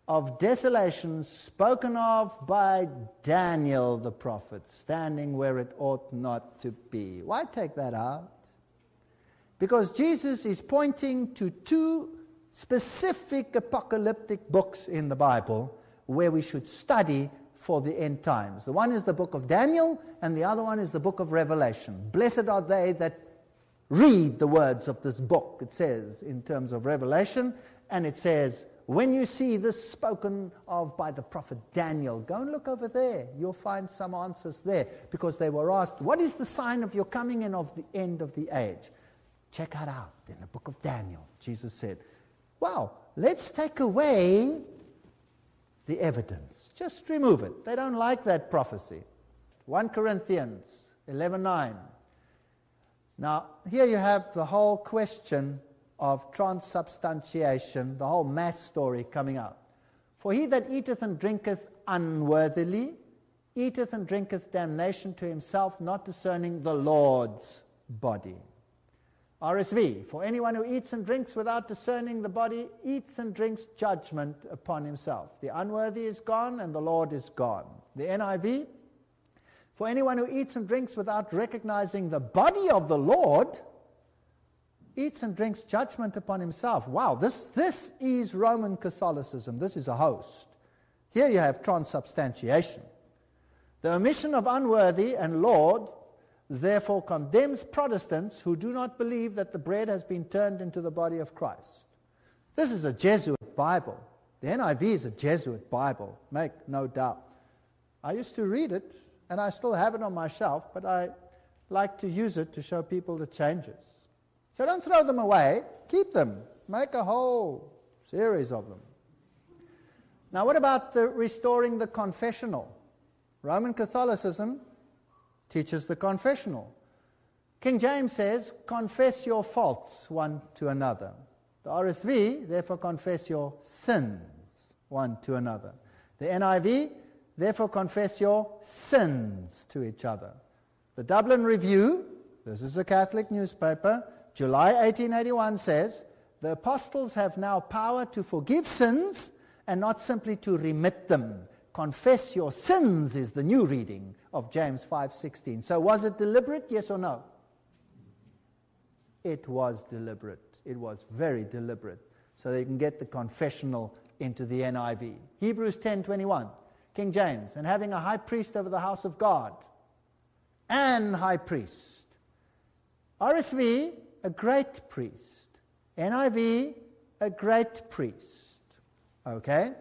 [SPEAKER 1] of desolation spoken of by Daniel the prophet, standing where it ought not to be. Why take that out? Because Jesus is pointing to two specific apocalyptic books in the Bible where we should study for the end times. The one is the book of Daniel, and the other one is the book of Revelation. Blessed are they that read the words of this book, it says in terms of Revelation, and it says, when you see this spoken of by the prophet Daniel, go and look over there. You'll find some answers there because they were asked, What is the sign of your coming and of the end of the age? Check that out in the book of Daniel. Jesus said, Wow, let's take away the evidence. Just remove it. They don't like that prophecy. 1 Corinthians 11:9. Now, here you have the whole question of transubstantiation, the whole mass story coming out. For he that eateth and drinketh unworthily eateth and drinketh damnation to himself, not discerning the Lord's body. RSV, for anyone who eats and drinks without discerning the body eats and drinks judgment upon himself. The unworthy is gone and the Lord is gone. The NIV, for anyone who eats and drinks without recognizing the body of the Lord eats and drinks judgment upon himself. Wow, this, this is Roman Catholicism. This is a host. Here you have transubstantiation. The omission of unworthy and Lord therefore condemns Protestants who do not believe that the bread has been turned into the body of Christ. This is a Jesuit Bible. The NIV is a Jesuit Bible, make no doubt. I used to read it, and I still have it on my shelf, but I like to use it to show people the changes. So don't throw them away, keep them, make a whole series of them. Now, what about the restoring the confessional? Roman Catholicism teaches the confessional. King James says, confess your faults one to another. The RSV, therefore, confess your sins one to another. The NIV, therefore, confess your sins to each other. The Dublin Review, this is a Catholic newspaper, July 1881 says, the apostles have now power to forgive sins and not simply to remit them. Confess your sins is the new reading of James 5:16. So was it deliberate? Yes or no? It was deliberate. It was very deliberate. So they can get the confessional into the NIV. Hebrews 10:21. King James, and having a high priest over the house of God, an high priest. RSV, a great priest. NIV, a great priest. Okay?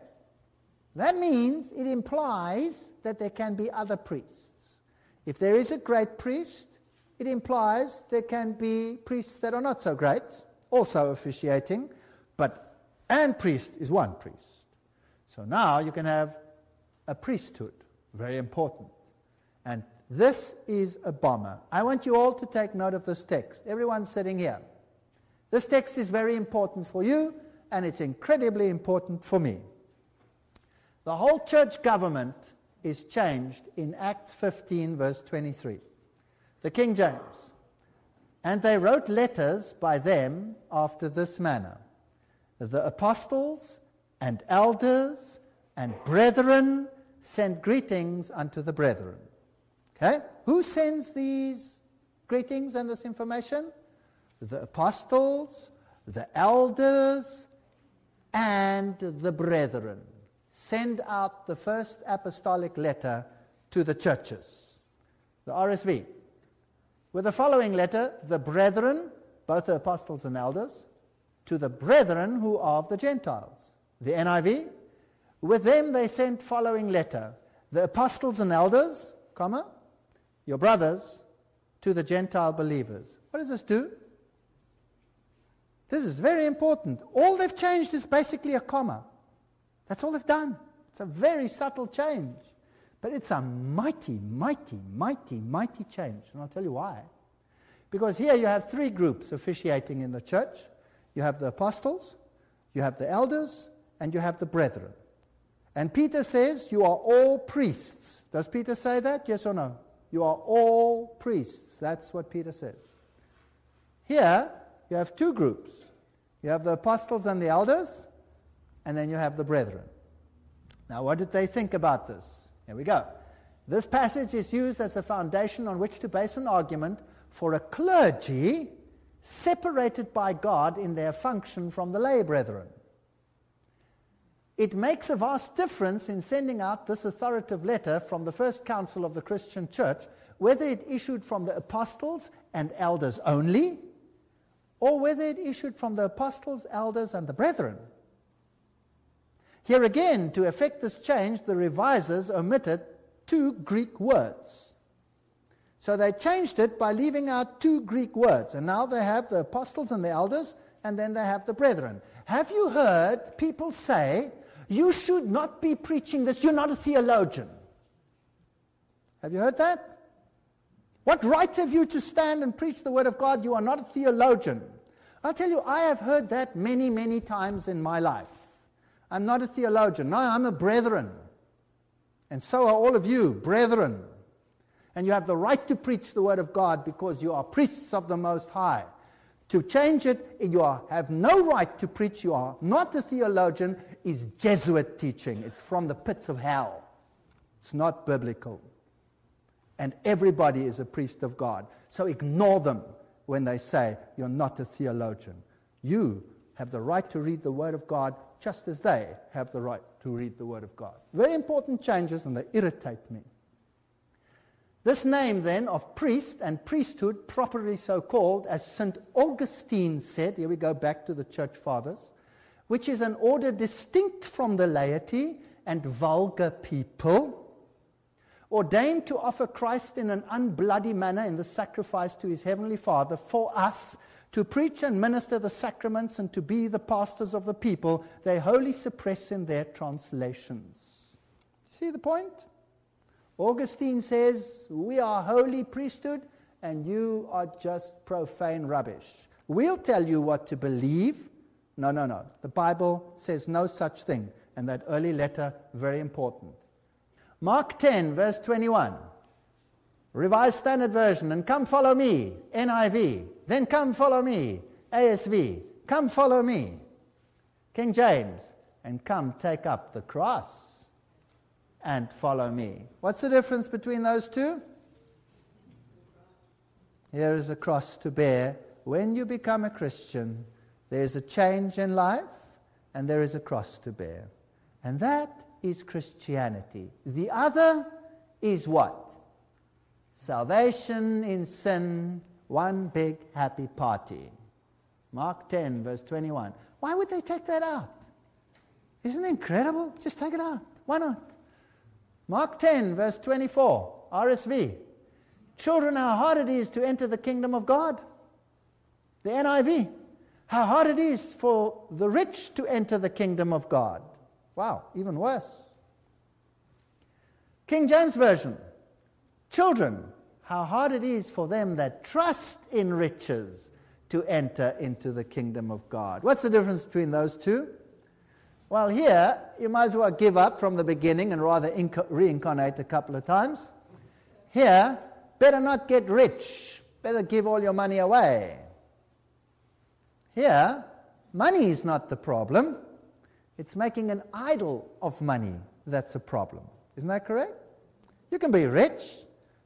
[SPEAKER 1] That means it implies that there can be other priests. If there is a great priest, it implies there can be priests that are not so great, also officiating, but and priest is one priest. So now you can have a priesthood, very important. And this is a bomber. I want you all to take note of this text. Everyone sitting here. This text is very important for you, and it's incredibly important for me. The whole church government is changed in Acts 15, verse 23. The King James. And they wrote letters by them after this manner The apostles and elders and brethren send greetings unto the brethren. Okay? Who sends these greetings and this information? The apostles, the elders, and the brethren. Send out the first apostolic letter to the churches. The RSV. With the following letter, the brethren, both the apostles and elders, to the brethren who are of the Gentiles. The NIV. With them they sent following letter. The apostles and elders, comma, your brothers, to the Gentile believers. What does this do? This is very important. All they've changed is basically a comma. That's all they've done. It's a very subtle change. But it's a mighty, mighty, mighty, mighty change. And I'll tell you why. Because here you have three groups officiating in the church you have the apostles, you have the elders, and you have the brethren. And Peter says, You are all priests. Does Peter say that? Yes or no? You are all priests. That's what Peter says. Here, you have two groups you have the apostles and the elders, and then you have the brethren. Now, what did they think about this? Here we go. This passage is used as a foundation on which to base an argument for a clergy separated by God in their function from the lay brethren. It makes a vast difference in sending out this authoritative letter from the first council of the Christian church, whether it issued from the apostles and elders only, or whether it issued from the apostles, elders, and the brethren. Here again, to effect this change, the revisers omitted two Greek words. So they changed it by leaving out two Greek words, and now they have the apostles and the elders, and then they have the brethren. Have you heard people say you should not be preaching this. You're not a theologian. Have you heard that? What right have you to stand and preach the Word of God? You are not a theologian. I'll tell you, I have heard that many, many times in my life. I'm not a theologian. No, I'm a brethren. And so are all of you, brethren. And you have the right to preach the Word of God because you are priests of the Most High. To change it, you are, have no right to preach, you are not a theologian, is Jesuit teaching. It's from the pits of hell. It's not biblical. And everybody is a priest of God. So ignore them when they say you're not a theologian. You have the right to read the Word of God just as they have the right to read the Word of God. Very important changes, and they irritate me. This name, then, of priest and priesthood, properly so called, as St. Augustine said, here we go back to the church fathers, which is an order distinct from the laity and vulgar people, ordained to offer Christ in an unbloody manner in the sacrifice to his heavenly Father for us, to preach and minister the sacraments and to be the pastors of the people, they wholly suppress in their translations. See the point? Augustine says, We are holy priesthood, and you are just profane rubbish. We'll tell you what to believe. No, no, no. The Bible says no such thing. And that early letter, very important. Mark 10, verse 21. Revised Standard Version, and come follow me, NIV. Then come follow me, ASV. Come follow me, King James. And come take up the cross and follow me. What's the difference between those two? Here is a cross to bear. When you become a Christian, there's a change in life and there is a cross to bear. And that is Christianity. The other is what? Salvation in sin, one big happy party. Mark 10, verse 21. Why would they take that out? Isn't it incredible? Just take it out. Why not? Mark 10, verse 24, RSV. Children, how hard it is to enter the kingdom of God. The NIV. How hard it is for the rich to enter the kingdom of God. Wow, even worse. King James Version. Children, how hard it is for them that trust in riches to enter into the kingdom of God. What's the difference between those two? Well, here, you might as well give up from the beginning and rather inco- reincarnate a couple of times. Here, better not get rich, better give all your money away. Here, money is not the problem, it's making an idol of money that's a problem. Isn't that correct? You can be rich,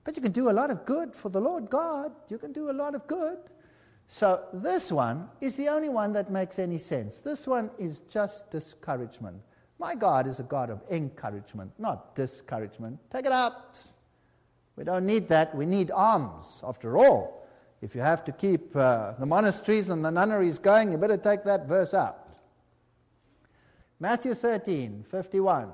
[SPEAKER 1] but you can do a lot of good for the Lord God. You can do a lot of good. So this one is the only one that makes any sense. This one is just discouragement. My God is a God of encouragement, not discouragement. Take it out. We don't need that. We need alms, after all. If you have to keep uh, the monasteries and the nunneries going, you better take that verse out. Matthew 13, 51.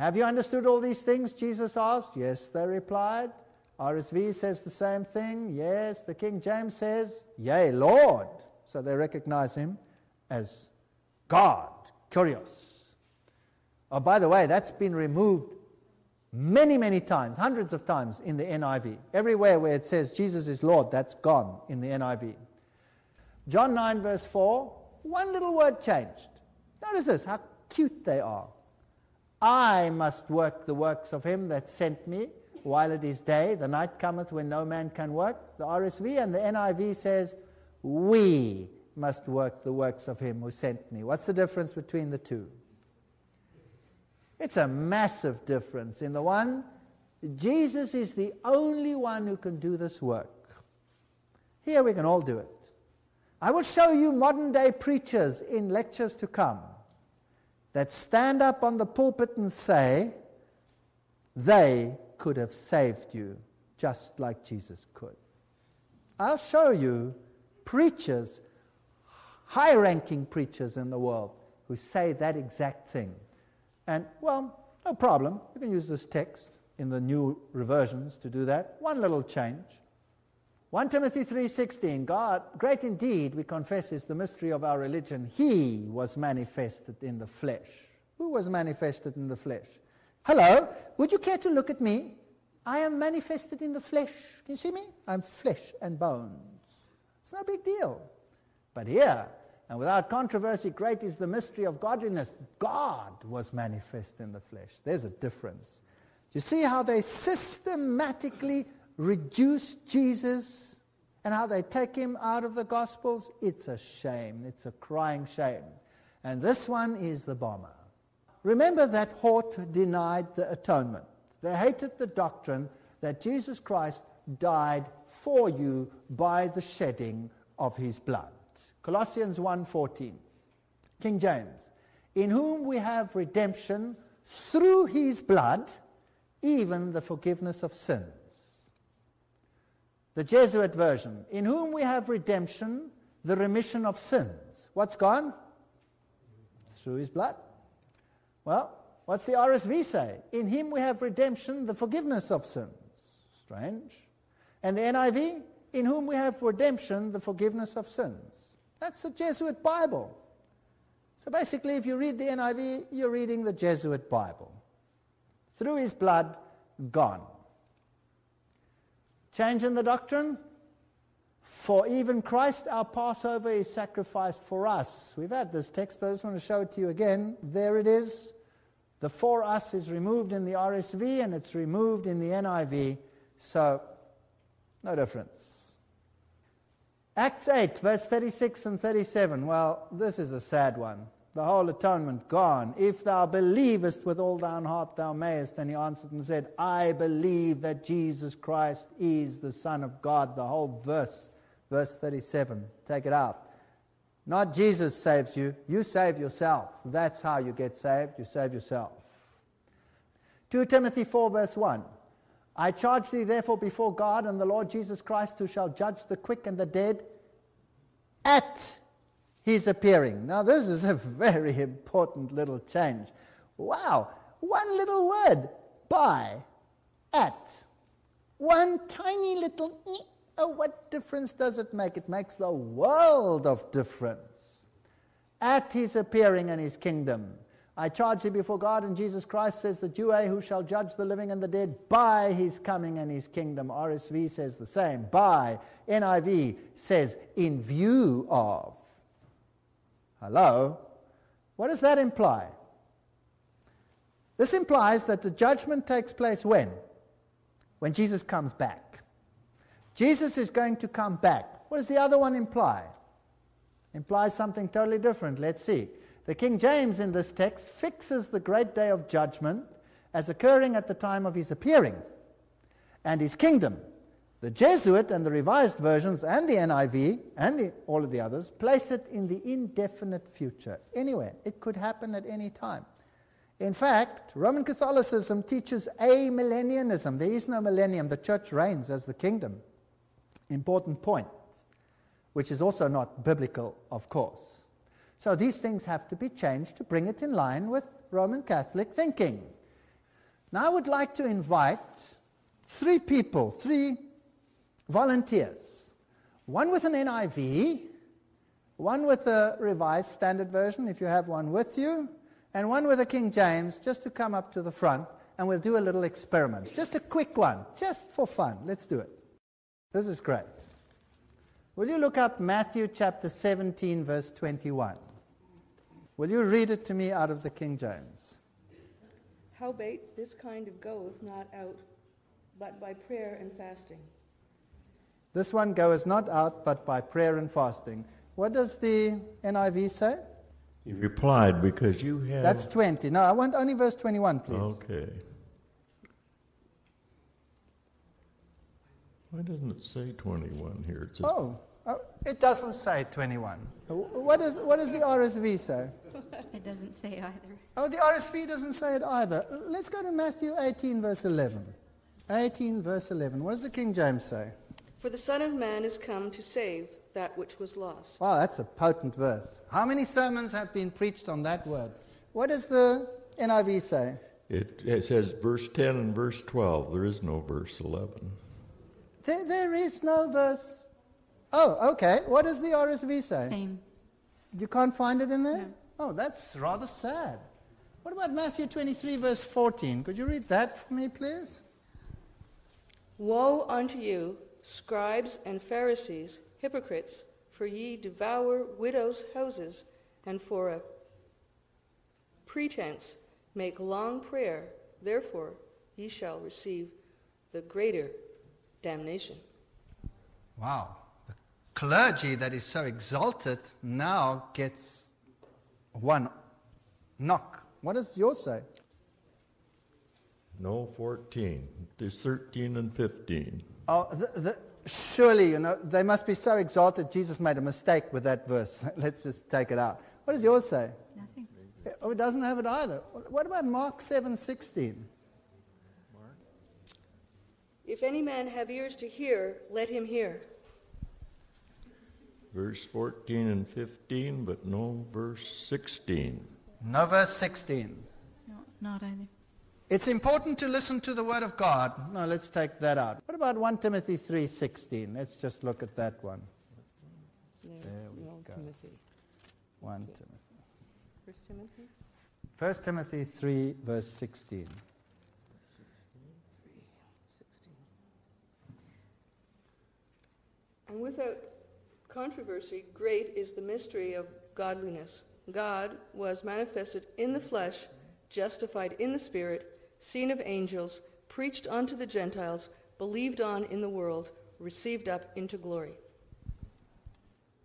[SPEAKER 1] Have you understood all these things? Jesus asked. Yes, they replied. RSV says the same thing. Yes, the King James says, Yea, Lord. So they recognize him as God, Kyrios. Oh, by the way, that's been removed many, many times, hundreds of times in the NIV. Everywhere where it says Jesus is Lord, that's gone in the NIV. John 9, verse 4, one little word changed. Notice this, how cute they are. I must work the works of him that sent me while it is day, the night cometh when no man can work. The RSV and the NIV says, We must work the works of him who sent me. What's the difference between the two? It's a massive difference. In the one, Jesus is the only one who can do this work. Here we can all do it. I will show you modern day preachers in lectures to come that stand up on the pulpit and say, they could have saved you just like Jesus could. I'll show you preachers, high ranking preachers in the world, who say that exact thing. And, well, no problem. You can use this text in the new reversions to do that. One little change. 1 Timothy 3:16 God great indeed we confess is the mystery of our religion he was manifested in the flesh who was manifested in the flesh Hello, would you care to look at me? I am manifested in the flesh. Can you see me? I'm flesh and bones. It's no big deal. But here, and without controversy, great is the mystery of godliness. God was manifest in the flesh. There's a difference. You see how they systematically reduce Jesus and how they take him out of the Gospels? It's a shame. It's a crying shame. And this one is the bomber. Remember that Hort denied the atonement. They hated the doctrine that Jesus Christ died for you by the shedding of his blood. Colossians 1:14. King James, in whom we have redemption through his blood, even the forgiveness of sins. The Jesuit version, in whom we have redemption, the remission of sins. What's gone? Through his blood. Well, what's the RSV say? In him we have redemption, the forgiveness of sins. Strange. And the NIV? In whom we have redemption, the forgiveness of sins. That's the Jesuit Bible. So basically, if you read the NIV, you're reading the Jesuit Bible. Through his blood, gone. Change in the doctrine? For even Christ, our Passover, is sacrificed for us. We've had this text, but I just want to show it to you again. There it is. The for us is removed in the RSV and it's removed in the NIV. So, no difference. Acts 8, verse 36 and 37. Well, this is a sad one. The whole atonement gone. If thou believest with all thine heart, thou mayest. And he answered and said, I believe that Jesus Christ is the Son of God. The whole verse verse 37. Take it out. Not Jesus saves you, you save yourself. That's how you get saved. You save yourself. 2 Timothy 4, verse 1. I charge thee therefore before God and the Lord Jesus Christ, who shall judge the quick and the dead at his appearing. Now, this is a [laughs] very important little change. Wow, one little word, by, at. One tiny little Oh, what difference does it make? It makes the world of difference. At his appearing in his kingdom. I charge thee before God and Jesus Christ, says the Jew who shall judge the living and the dead by his coming and his kingdom. RSV says the same. By. NIV says in view of. Hello? What does that imply? This implies that the judgment takes place when? When Jesus comes back. Jesus is going to come back. What does the other one imply? Implies something totally different. Let's see. The King James in this text fixes the great day of judgment as occurring at the time of his appearing and his kingdom. The Jesuit and the Revised Versions and the NIV and the, all of the others place it in the indefinite future. Anywhere. It could happen at any time. In fact, Roman Catholicism teaches amillennialism. There is no millennium. The church reigns as the kingdom. Important point, which is also not biblical, of course. So these things have to be changed to bring it in line with Roman Catholic thinking. Now I would like to invite three people, three volunteers. One with an NIV, one with a Revised Standard Version, if you have one with you, and one with a King James, just to come up to the front, and we'll do a little experiment. Just a quick one, just for fun. Let's do it. This is great. Will you look up Matthew chapter 17, verse 21? Will you read it to me out of the King James?
[SPEAKER 2] Howbeit, this kind of goeth not out but by prayer and fasting.
[SPEAKER 1] This one goes not out but by prayer and fasting. What does the NIV say?
[SPEAKER 3] He replied, Because you have.
[SPEAKER 1] That's 20. No, I want only verse 21, please.
[SPEAKER 3] Okay. Why doesn't it say 21 here? It
[SPEAKER 1] Oh, oh, it doesn't say 21. What, is, what does the RSV say? [laughs]
[SPEAKER 4] It doesn't say either.
[SPEAKER 1] Oh, the RSV doesn't say it either. Let's go to Matthew 18, verse 11. 18, verse 11. What does the King James say?
[SPEAKER 2] For the Son of Man is come to save that which was lost.
[SPEAKER 1] Wow, that's a potent verse. How many sermons have been preached on that word? What does the NIV say?
[SPEAKER 3] It, it says verse 10 and verse 12. There is no verse 11.
[SPEAKER 1] There, there is no verse. Oh, okay. What does the RSV say?
[SPEAKER 4] Same.
[SPEAKER 1] You can't find it in there?
[SPEAKER 4] No.
[SPEAKER 1] Oh, that's rather sad. What about Matthew 23, verse 14? Could you read that for me, please?
[SPEAKER 2] Woe unto you, scribes and Pharisees, hypocrites, for ye devour widows' houses, and for a pretense make long prayer. Therefore ye shall receive the greater damnation.
[SPEAKER 1] Wow. The clergy that is so exalted now gets one knock. What does yours say?
[SPEAKER 3] No 14. There's 13 and 15.
[SPEAKER 1] Oh, the, the, surely, you know, they must be so exalted. Jesus made a mistake with that verse. [laughs] Let's just take it out. What does yours say?
[SPEAKER 4] Nothing.
[SPEAKER 1] Oh, it doesn't have it either. What about Mark 7:16?
[SPEAKER 2] If any man have ears to hear, let him hear.
[SPEAKER 3] Verse 14 and 15, but no verse 16.
[SPEAKER 1] No verse 16.
[SPEAKER 4] No, not either.
[SPEAKER 1] It's important to listen to the word of God. No, let's take that out. What about 1 Timothy 3:16? Let's just look at that one. There we go.
[SPEAKER 2] Timothy.
[SPEAKER 1] 1 Timothy.
[SPEAKER 2] First Timothy?
[SPEAKER 1] 1 Timothy 3 verse 16.
[SPEAKER 2] 16. And without controversy, great is the mystery of godliness. God was manifested in the flesh, justified in the spirit, seen of angels, preached unto the Gentiles, believed on in the world, received up into glory.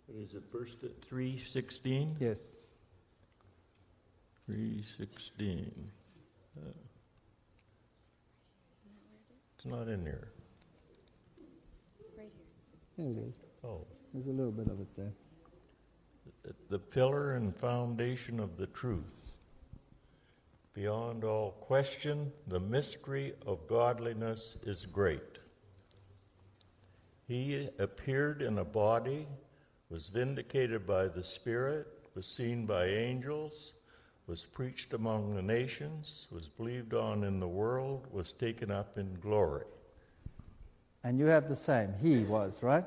[SPEAKER 3] What is it, verse 316?
[SPEAKER 1] Yes.
[SPEAKER 3] 316. Uh, it's not in there.
[SPEAKER 4] Right here.
[SPEAKER 1] There it is.
[SPEAKER 3] Oh.
[SPEAKER 1] There's a little bit of it there.
[SPEAKER 3] The pillar and foundation of the truth. Beyond all question, the mystery of godliness is great. He appeared in a body, was vindicated by the Spirit, was seen by angels, was preached among the nations, was believed on in the world, was taken up in glory.
[SPEAKER 1] And you have the same. He was, right?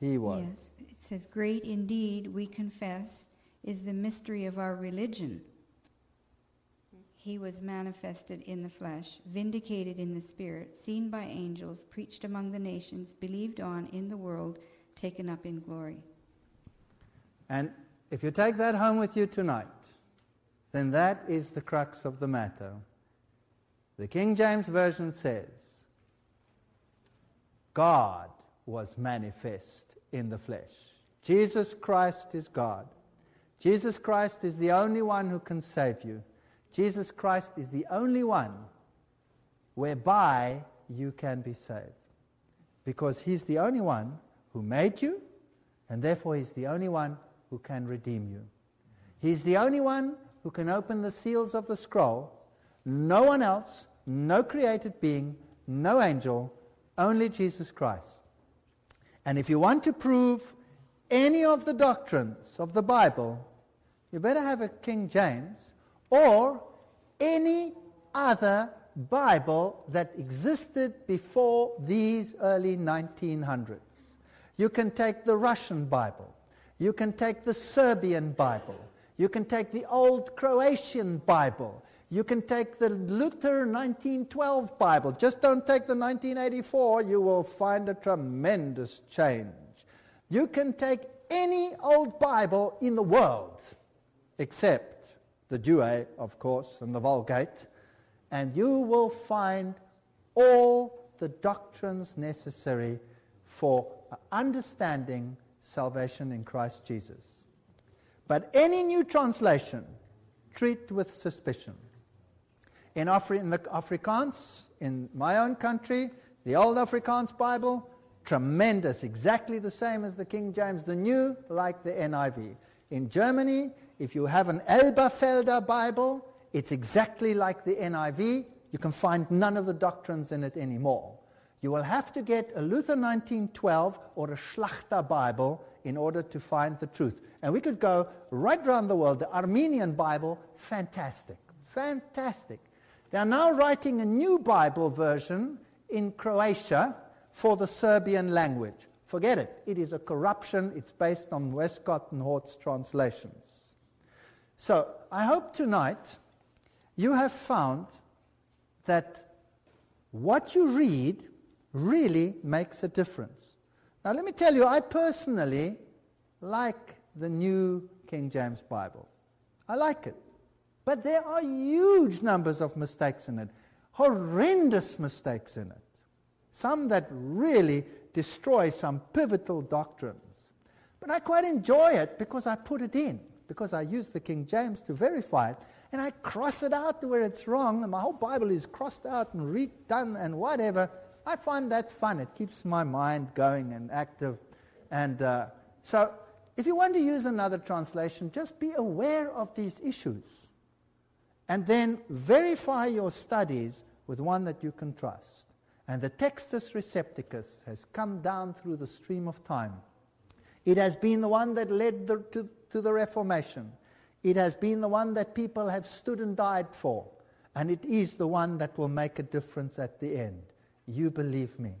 [SPEAKER 1] He was.
[SPEAKER 4] Yes. It says, Great indeed, we confess, is the mystery of our religion. He was manifested in the flesh, vindicated in the spirit, seen by angels, preached among the nations, believed on in the world, taken up in glory.
[SPEAKER 1] And if you take that home with you tonight, then that is the crux of the matter. The King James Version says, God was manifest in the flesh. Jesus Christ is God. Jesus Christ is the only one who can save you. Jesus Christ is the only one whereby you can be saved. Because he's the only one who made you, and therefore he's the only one who can redeem you. He's the only one who can open the seals of the scroll. No one else, no created being, no angel, only Jesus Christ. And if you want to prove any of the doctrines of the Bible, you better have a King James or any other Bible that existed before these early 1900s. You can take the Russian Bible. You can take the Serbian Bible. You can take the old Croatian Bible. You can take the Luther 1912 Bible. Just don't take the 1984. You will find a tremendous change. You can take any old Bible in the world, except the Douay, of course, and the Vulgate, and you will find all the doctrines necessary for understanding salvation in Christ Jesus. But any new translation, treat with suspicion. In, Afri- in the Afrikaans, in my own country, the old Afrikaans Bible, tremendous, exactly the same as the King James. The new, like the NIV. In Germany, if you have an Elberfelder Bible, it's exactly like the NIV. You can find none of the doctrines in it anymore. You will have to get a Luther 1912 or a Schlachter Bible in order to find the truth. And we could go right around the world. The Armenian Bible, fantastic. Fantastic. They are now writing a new Bible version in Croatia for the Serbian language. Forget it. It is a corruption. It's based on Westcott and Hort's translations. So I hope tonight you have found that what you read really makes a difference. Now, let me tell you, I personally like the New King James Bible. I like it. But there are huge numbers of mistakes in it, horrendous mistakes in it. Some that really destroy some pivotal doctrines. But I quite enjoy it because I put it in, because I use the King James to verify it, and I cross it out to where it's wrong, and my whole Bible is crossed out and redone and whatever. I find that fun. It keeps my mind going and active. And uh, so, if you want to use another translation, just be aware of these issues. And then verify your studies with one that you can trust. And the Textus Receptus has come down through the stream of time. It has been the one that led the, to, to the Reformation. It has been the one that people have stood and died for. And it is the one that will make a difference at the end. You believe me.